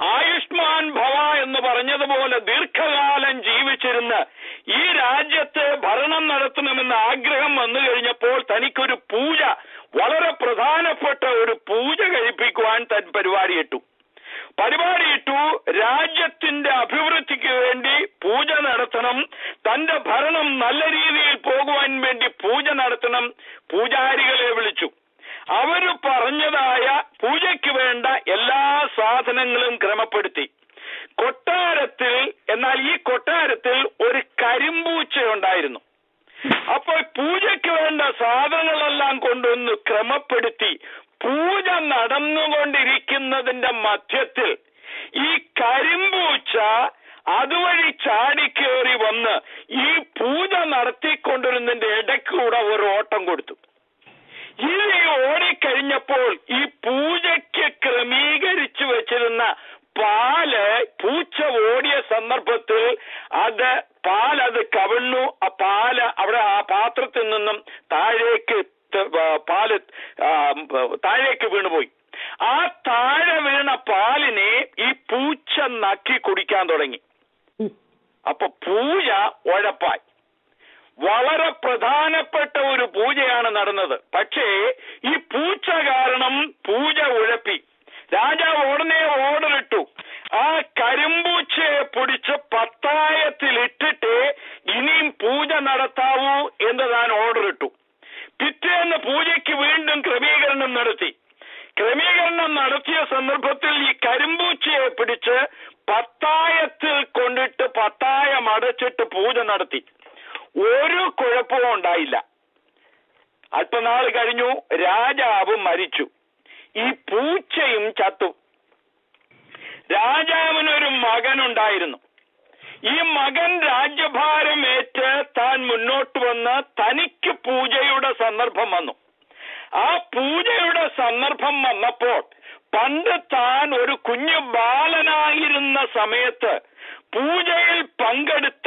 Speaker 2: ആയുഷ്മാൻ ഭവ എന്ന് പറഞ്ഞതുപോലെ ദീർഘകാലം ജീവിച്ചിരുന്ന് ഈ രാജ്യത്ത് ഭരണം നടത്തണമെന്ന് ആഗ്രഹം വന്നു കഴിഞ്ഞപ്പോൾ തനിക്കൊരു പൂജ വളരെ പ്രധാനപ്പെട്ട ഒരു പൂജ കഴിപ്പിക്കുവാൻ തൻ പരിപാടിയിട്ടു. പരിപാടിയിട്ടു രാജ്യത്തിന്റെ അഭിവൃദ്ധിക്ക് വേണ്ടി പൂജ നടത്തണം. തന്റെ ഭരണം നല്ല രീതിയിൽ പോകുവാൻ വേണ്ടി പൂജ നടത്തണം. പൂജാരികളെ വിളിച്ചു. അവർ പറഞ്ഞതായ പൂജയ്ക്ക് വേണ്ട എല്ലാ സാധനങ്ങളും ക്രമപ്പെടുത്തി. കൊട്ടാരത്തിൽ എന്നാൽ ഈ കൊട്ടാരത്തിൽ ഒരു കരിമ്പൂച്ച ഉണ്ടായിരുന്നു അപ്പോൾ പൂജയ്ക്ക് വേണ്ട സാധനങ്ങളെല്ലാം കൊണ്ടുവന്ന് ക്രമപ്പെടുത്തി പൂജ നടന്നുകൊണ്ടിരിക്കുന്നതിന്റെ മധ്യത്തിൽ ഈ കരിമ്പൂച്ച അതുവഴി ചാടിക്കേറി വന്ന് ഈ പൂജ നടത്തിക്കൊണ്ടിരുന്നതിന്റെ ഇടയ്ക്കൂടെ ഒരു ഓട്ടം കൊടുത്തു. ഇത് ഓടിക്കഴിഞ്ഞപ്പോൾ ഈ പൂജയ്ക്ക് ക്രമീകരിച്ചു വെച്ചിരുന്ന പാൽ പൂച്ച ഓടിയ സന്ദർഭത്തിൽ അത് പാലത് കവിണ്ണു ആ പാൽ അവിടെ ആ പാത്രത്തിൽ നിന്നും താഴേക്ക് പാൽ താഴേക്ക് വീണുപോയി. ആ താഴെ വീണ പാലിനെ ഈ പൂച്ച നക്കി കുടിക്കാൻ തുടങ്ങി. അപ്പൊ പൂജ ഉഴപ്പായി. വളരെ പ്രധാനപ്പെട്ട ഒരു പൂജയാണ് നടന്നത്. പക്ഷേ ഈ പൂച്ച കാരണം പൂജ ഉഴപ്പി. രാജാവ് ഉടനെ ഓർഡർ ഇട്ടു ആ കരിമ്പൂച്ചയെ പിടിച്ച് പത്തായത്തിലിട്ടിട്ട് ഇനിയും പൂജ നടത്താവൂ എന്ന് താൻ ഓർഡർ ഇട്ടു പിറ്റേന്ന് പൂജയ്ക്ക് വീണ്ടും ക്രമീകരണം നടത്തി. ക്രമീകരണം നടത്തിയ സന്ദർഭത്തിൽ ഈ കരിമ്പൂച്ചയെ പിടിച്ച് പത്തായത്തിൽ കൊണ്ടിട്ട് പത്തായം അടച്ചിട്ട് പൂജ നടത്തി. ഒരു കുഴപ്പവും ഉണ്ടായില്ല. അല്പനാൾ കഴിഞ്ഞു രാജാവ് മരിച്ചു. ഈ പൂച്ചയും ചത്തു. രാജാവിനൊരു മകനുണ്ടായിരുന്നു. ഈ മകൻ രാജ്യഭാരമേറ്റ് താൻ മുന്നോട്ട് വന്ന് തനിക്ക് പൂജയുടെ സന്ദർഭം വന്നു. ആ പൂജയുടെ സന്ദർഭം വന്നപ്പോൾ പണ്ട് താൻ ഒരു കുഞ്ഞു ബാലനായിരുന്ന സമയത്ത് പൂജയിൽ പങ്കെടുത്ത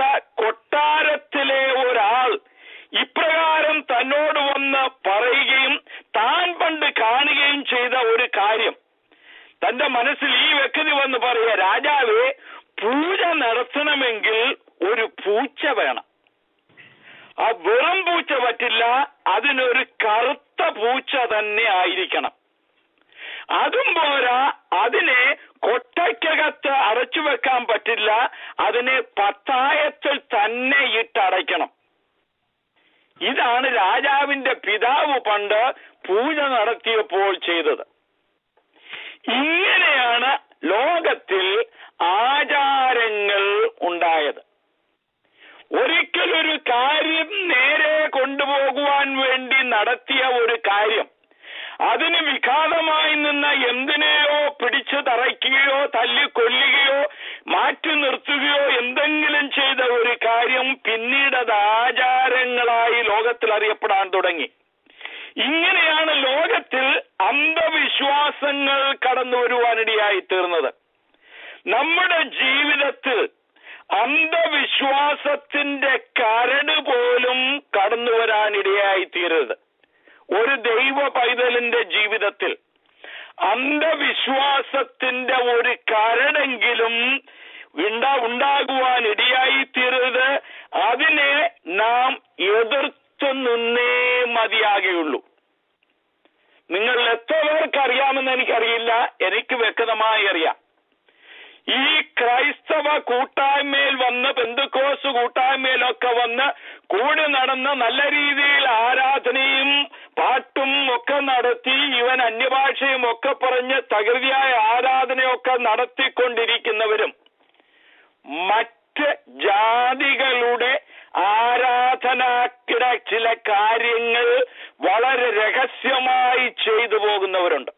Speaker 2: മറ്റ് ജാതികളുടെ ആരാധനാക്കിട ചില കാര്യങ്ങൾ വളരെ രഹസ്യമായി ചെയ്തു പോകുന്നവരുണ്ട്.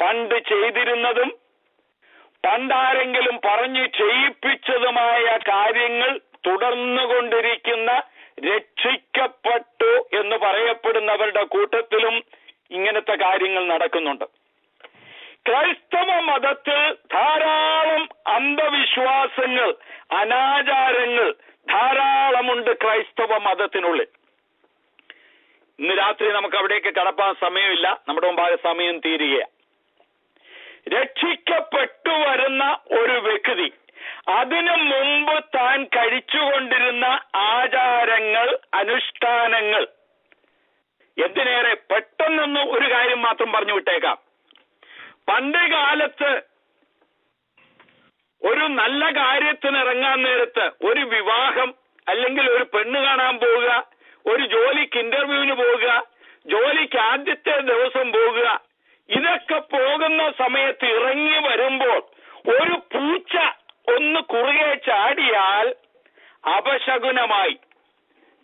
Speaker 2: പണ്ട് ചെയ്തിരുന്നതും പണ്ടാരെങ്കിലും പറഞ്ഞു ചെയ്യിപ്പിച്ചതുമായ കാര്യങ്ങൾ തുടർന്നുകൊണ്ടിരിക്കുന്ന രക്ഷിക്കപ്പെട്ടു എന്ന് പറയപ്പെടുന്നവരുടെ കൂട്ടത്തിലും ഇങ്ങനത്തെ കാര്യങ്ങൾ നടക്കുന്നുണ്ട്. ക്രൈസ്തവ മതത്തിൽ ധാരാളം അന്ധവിശ്വാസങ്ങൾ അനാചാരങ്ങൾ ധാരാളമുണ്ട് ക്രൈസ്തവ മതത്തിനുള്ളിൽ. ഇന്ന് രാത്രി നമുക്ക് അവിടേക്ക് കടപ്പാൻ സമയമില്ല. നമ്മുടെ മുമ്പാകെ സമയം തീരുകയാണ്. രക്ഷിക്കപ്പെട്ടു വരുന്ന ഒരു വ്യക്തി അതിനു മുമ്പ് താൻ കഴിച്ചുകൊണ്ടിരുന്ന ആചാരങ്ങൾ അനുഷ്ഠാനങ്ങൾ എന്തിനേറെ പെട്ടെന്നൊന്ന് ഒരു കാര്യം മാത്രം പറഞ്ഞു വിട്ടേക്കാം. പണ്ട് കാലത്ത് ഒരു നല്ല കാര്യത്തിന് ഇറങ്ങാൻ നേരത്ത് ഒരു വിവാഹം അല്ലെങ്കിൽ ഒരു പെണ്ണ് കാണാൻ പോവുക ഒരു ജോലിക്ക് ഇന്റർവ്യൂവിന് പോവുക ജോലിക്ക് ആദ്യത്തെ ദിവസം പോകുക ഇതൊക്കെ പോകുന്ന സമയത്ത് ഇറങ്ങി വരുമ്പോൾ ഒരു പൂച്ച ഒന്ന് കുറുകെ ചാടിയാൽ അപശകുനമായി.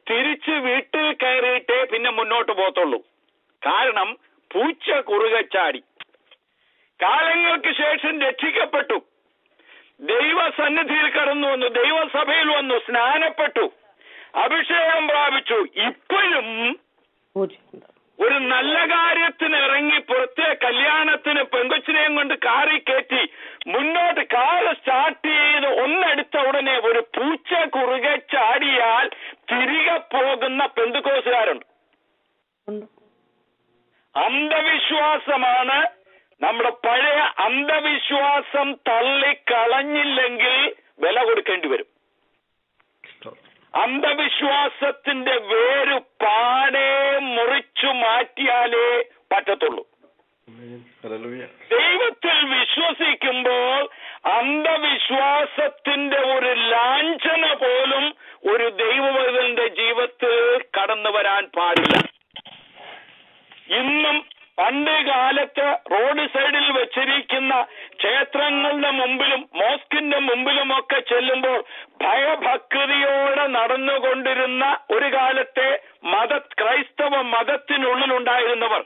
Speaker 2: തിരിച്ച് വീട്ടിൽ കയറിയിട്ടേ പിന്നെ മുന്നോട്ട് പോത്തുള്ളൂ കാരണം പൂച്ച കുറുകെ ചാടി. കാലങ്ങൾക്ക് ശേഷം രക്ഷിക്കപ്പെട്ടു. ദൈവസന്നിധിയിൽ കടന്നു വന്നു ദൈവസഭയിൽ വന്നു സ്നാനപ്പെട്ടു അഭിഷേകം പ്രാപിച്ചു. ഇപ്പോഴും ഒരു നല്ല കാര്യത്തിന് ഇറങ്ങി പുറത്തെ കല്യാണത്തിന് പെങ്കൊച്ചിനെയും കൊണ്ട് കാറി കയറ്റി മുന്നോട്ട് കാറ് സ്റ്റാർട്ട് ചെയ്ത് ഒന്നെടുത്ത ഉടനെ ഒരു പൂച്ച കുറുകെ ചാടിയാൽ തിരികെ പോകുന്ന പെന്തുകോസുകാരുണ്ട് അന്ധവിശ്വാസമാണ് നമ്മുടെ പഴയ അന്ധവിശ്വാസം തള്ളിക്കളഞ്ഞില്ലെങ്കിൽ വില കൊടുക്കേണ്ടി വരും. അന്ധവിശ്വാസത്തിന്റെ വേര് പാടെ മുറിച്ചു മാറ്റിയാലേ പറ്റത്തുള്ളൂ. ദൈവത്തിൽ വിശ്വസിക്കുമ്പോൾ അന്ധവിശ്വാസത്തിന്റെ ഒരു ലാഞ്ചന പോലും ഒരു ദൈവവൈതലിന്റെ ജീവിതത്തിൽ കടന്നു വരാൻ പാടില്ല. ഇന്നും പണ്ട് കാലത്ത് റോഡ് സൈഡിൽ വെച്ചിരിക്കുന്ന ക്ഷേത്രങ്ങളുടെ മുമ്പിലും മോസ്കിന്റെ മുമ്പിലുമൊക്കെ ചെല്ലുമ്പോൾ ഭയഭക്തിയോടെ നടന്നുകൊണ്ടിരുന്ന ഒരു കാലത്തെ മത ക്രൈസ്തവ മതത്തിനുള്ളിലുണ്ടായിരുന്നവർ.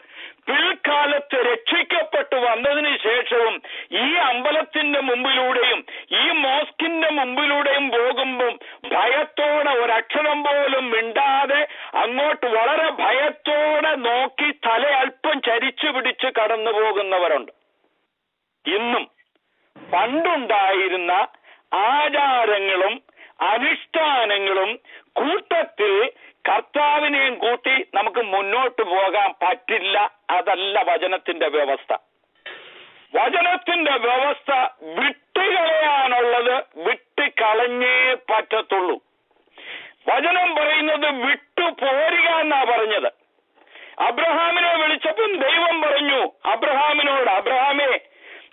Speaker 2: പിൽക്കാലത്ത് രക്ഷിക്കപ്പെട്ടു വന്നതിന് ശേഷവും ഈ അമ്പലത്തിന്റെ മുമ്പിലൂടെയും ഈ മോസ്കിന്റെ മുമ്പിലൂടെയും പോകുമ്പോൾ ഭയത്തോടെ ഒരക്ഷരം പോലും മിണ്ടാതെ അങ്ങോട്ട് വളരെ ഭയത്തോടെ നോക്കി തല അല്പം ചരിച്ചു പിടിച്ച് കടന്നു പോകുന്നവരുണ്ട്. ഇന്നും പണ്ടുണ്ടായിരുന്ന ആചാരങ്ങളും അനുഷ്ഠാനങ്ങളും കൂട്ടത്തിൽ കർത്താവിനെയും കൂട്ടി നമുക്ക് മുന്നോട്ട് പോകാൻ പറ്റില്ല അതല്ല വചനത്തിന്റെ വ്യവസ്ഥ. വചനത്തിന്റെ വ്യവസ്ഥ വിട്ടുകളയാനുള്ളത് വിട്ടുകളഞ്ഞേ പറ്റത്തുള്ളൂ. വചനം പറയുന്നത് വിട്ടു പോരുക എന്നാ പറഞ്ഞത്. അബ്രഹാമിനെ വിളിച്ചപ്പം ദൈവം പറഞ്ഞു അബ്രഹാമിനോട് അബ്രഹാമേ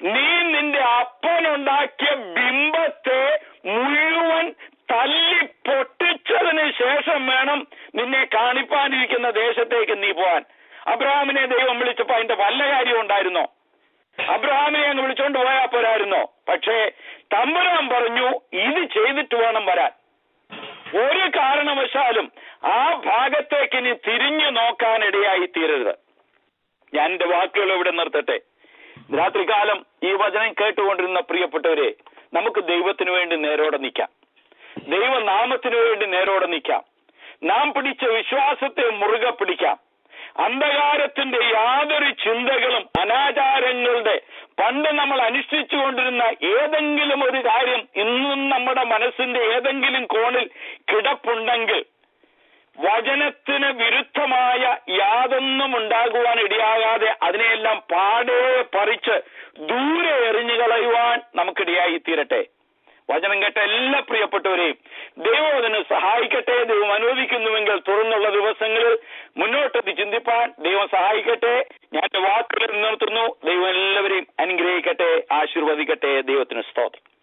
Speaker 2: നീ നിന്റെ അപ്പനുണ്ടാക്കിയ ബിംബത്തെ മുഴുവൻ തല്ലി പൊട്ടിച്ചതിന് ശേഷം വേണം നിന്നെ കാണിപ്പാനിരിക്കുന്ന ദേശത്തേക്ക് നീ പോവാൻ. അബ്രഹാമിനെ ദൈവം വിളിച്ചപ്പോ അതിന്റെ വല്ല കാര്യം ഉണ്ടായിരുന്നോ? അബ്രഹാമിനെ അങ്ങ് വിളിച്ചോണ്ട് പോയാ പോരായിരുന്നോ? പക്ഷേ തമ്പുരാൻ പറഞ്ഞു ഇത് ചെയ്തിട്ട് വേണം വരാൻ. ഒരു കാരണവശാലും ആ ഭാഗത്തേക്ക് ഇനി തിരിഞ്ഞു നോക്കാനിടയായി തീരരുത്. ഞാൻ എന്റെ വാക്കുകൾ ഇവിടെ നിർത്തട്ടെ. രാത്രികാലം ഈ വചനം കേട്ടുകൊണ്ടിരുന്ന പ്രിയപ്പെട്ടവരെ നമുക്ക് ദൈവത്തിനു വേണ്ടി നേരോടെ നിൽക്കാം. ദൈവനാമത്തിനു വേണ്ടി നേരോടെ നിൽക്കാം. നാം പിടിച്ച വിശ്വാസത്തെ മുറുകെ പിടിക്കാം. അന്ധകാരത്തിന്റെ യാതൊരു ചിന്തകളും അനാചാരങ്ങളുടെ പണ്ട് നമ്മൾ അനുഷ്ഠിച്ചു കൊണ്ടിരുന്ന ഏതെങ്കിലും ഒരു കാര്യം ഇന്നും നമ്മുടെ മനസ്സിന്റെ ഏതെങ്കിലും കോണിൽ കിടപ്പുണ്ടെങ്കിൽ വചനത്തിന് വിരുദ്ധമായ യാതൊന്നും ഉണ്ടാകുവാൻ ഇടയാകാതെ അതിനെയെല്ലാം പാടെ പറിച്ച് ദൂരെ എറിഞ്ഞു കളയുവാൻ നമുക്കിടയായി തീരട്ടെ. വചനം കേട്ട എല്ലാ പ്രിയപ്പെട്ടവരെയും ദൈവം അതിന് സഹായിക്കട്ടെ ദൈവം അനുവദിക്കുന്നുവെങ്കിൽ തുറന്നുള്ള ദിവസങ്ങളിൽ മുന്നോട്ടെത്തി ചിന്തിപ്പാൻ ദൈവം സഹായിക്കട്ടെ ഞാൻ വാക്കുകൾ നിർത്തുന്നു ദൈവം എല്ലാവരെയും അനുഗ്രഹിക്കട്ടെ ആശീർവദിക്കട്ടെ. ദൈവത്തിന് സ്തോത്രം.